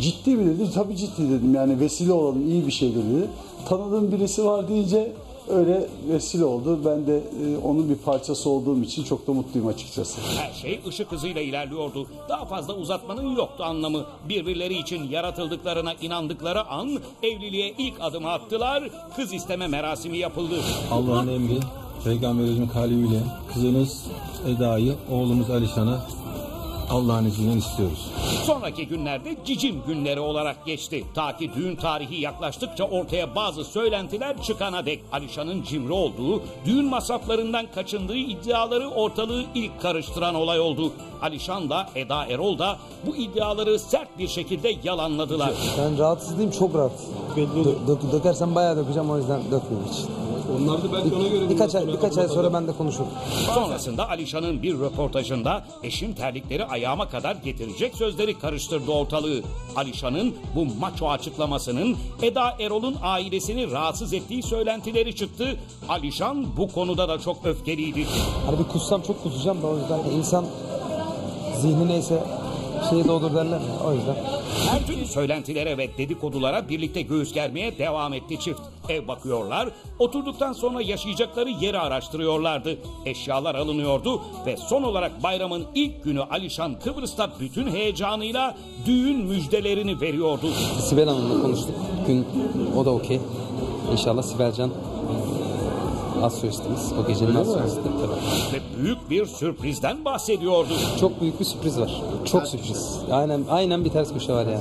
Ciddi mi dedi? Tabii ciddi dedim. Yani vesile olalım iyi bir şeydir dedi. Tanıdığım birisi var deyince öyle vesile oldu. Ben de e, onun bir parçası olduğum için çok da mutluyum açıkçası. Her şey ışık hızıyla ilerliyordu. Daha fazla uzatmanın yoktu anlamı. Birbirleri için yaratıldıklarına inandıkları an evliliğe ilk adımı attılar. Kız isteme merasimi yapıldı. Allah'ın emri, Peygamberimizin kalbiyle kızınız Eda'yı, oğlumuz Alişan'a Allah'ın izniyle istiyoruz. Sonraki günlerde cicim günleri olarak geçti. Ta ki düğün tarihi yaklaştıkça ortaya bazı söylentiler çıkana dek Alişan'ın cimri olduğu, düğün masraflarından kaçındığı iddiaları ortalığı ilk karıştıran olay oldu. Alişan da Eda Erol da bu iddiaları sert bir şekilde yalanladılar. Ben rahatsız değilim, çok rahatsız. Dö- dök- dökersem bayağı dökeceğim o yüzden dökmüyorum hiç. Onlar da belki ona göre... Birkaç ay, birkaç ay sonra ben de konuşurum. Sonrasında Alişan'ın bir röportajında eşim terlikleri ayağıma kadar getirecek sözleri karıştırdı ortalığı. Alişan'ın bu maço açıklamasının Eda Erol'un ailesini rahatsız ettiği söylentileri çıktı. Alişan bu konuda da çok öfkeliydi. Bir kussam çok kusacağım da o yüzden insan zihni neyse şeyi doldur derler ya, o yüzden. Her türlü söylentilere ve dedikodulara birlikte göğüs germeye devam etti çift. Ev bakıyorlar, oturduktan sonra yaşayacakları yeri araştırıyorlardı. Eşyalar alınıyordu ve son olarak bayramın ilk günü Alişan Kıbrıs'ta bütün heyecanıyla düğün müjdelerini veriyordu. Sibel Hanım'la konuştuk. Gün o da okey. İnşallah Sibelcan az solistimiz. O gecenin az solisti. Tabii. Ve büyük bir sürprizden bahsediyordu. Çok büyük bir sürpriz var. Çok sürpriz. Aynen aynen bir ters köşe var yani.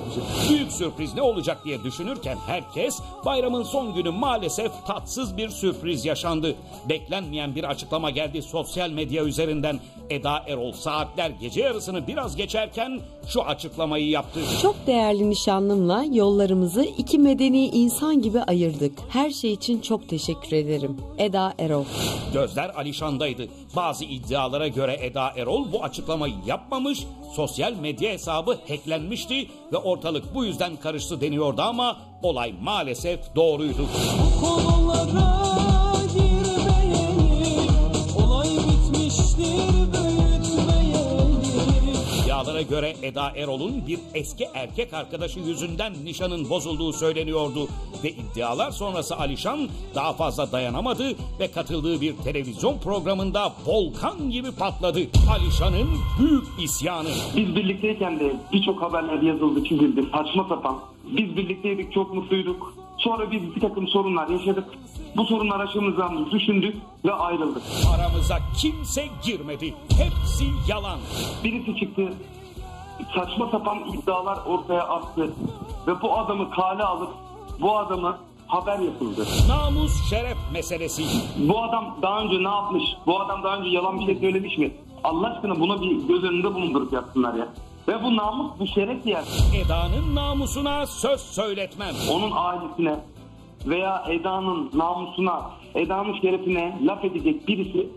Büyük sürpriz ne olacak diye düşünürken herkes bayramın son günü maalesef tatsız bir sürpriz yaşandı. Beklenmeyen bir açıklama geldi sosyal medya üzerinden. Eda Erol saatler gece yarısını biraz geçerken şu açıklamayı yaptı. Çok değerli nişanlımla yollarımızı iki medeni insan gibi ayırdık. Her şey için çok teşekkür ederim. Eda Erol. Gözler Alişan'daydı. Bazı iddialara göre Eda Erol bu açıklamayı yapmamış, sosyal medya hesabı hacklenmişti ve ortalık bu yüzden karıştı deniyordu ama olay maalesef doğruydu. Konulara İddialara göre Eda Erol'un bir eski erkek arkadaşı yüzünden nişanın bozulduğu söyleniyordu. Ve iddialar sonrası Alişan daha fazla dayanamadı ve katıldığı bir televizyon programında volkan gibi patladı. Alişan'ın büyük isyanı. Biz birlikteyken de birçok haberler yazıldı, çizildi. Saçma sapan. Biz birlikteydik, çok mutluyduk. Sonra biz bir takım sorunlar yaşadık. Bu sorunlar aşımızdan düşündük ve ayrıldık. Aramıza kimse girmedi. Hepsi yalan. Birisi çıktı, saçma sapan iddialar ortaya attı. Ve bu adamı kale alıp bu adamı haber yapıldı. Namus şeref meselesi. Bu adam daha önce ne yapmış? Bu adam daha önce yalan bir şey söylemiş mi? Allah aşkına buna bir göz önünde bulundurup yapsınlar ya. Ve bu namus, bu şeref yer. Eda'nın namusuna söz söyletmem. Onun ailesine veya Eda'nın namusuna, Eda'nın şerefine laf edecek birisi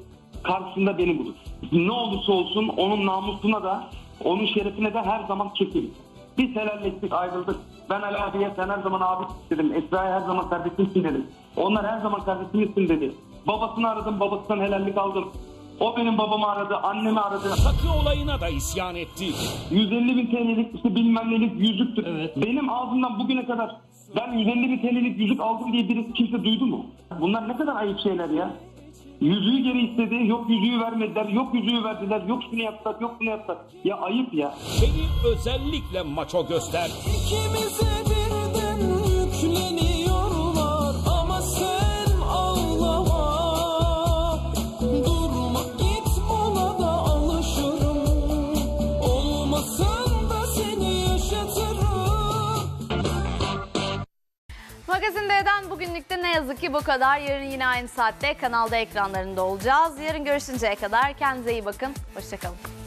karşısında beni bulur. Ne olursa olsun onun namusuna da, onun şerefine de her zaman kesin. Biz helalleştik, ayrıldık. Ben Ali abiye sen her zaman abi dedim. Esra'ya her zaman kardeşimsin dedim. Onlar her zaman kardeşimsin dedi. Babasını aradım, babasından helallik aldım. O benim babamı aradı, annemi aradı. Takı olayına da isyan etti. 150 bin TL'lik işte bilmem nelik yüzüktür. Benim ağzımdan bugüne kadar ben 150 bin TL'lik yüzük aldım diye birisi kimse duydu mu? Bunlar ne kadar ayıp şeyler ya. Yüzüğü geri istedi, yok yüzüğü vermediler, yok yüzüğü verdiler, yok şunu yaptılar, yok bunu yaptılar. Ya ayıp ya. Beni özellikle maço göster. İkimize Magazin D'den bugünlükte ne yazık ki bu kadar. Yarın yine aynı saatte kanalda ekranlarında olacağız. Yarın görüşünceye kadar kendinize iyi bakın. Hoşçakalın.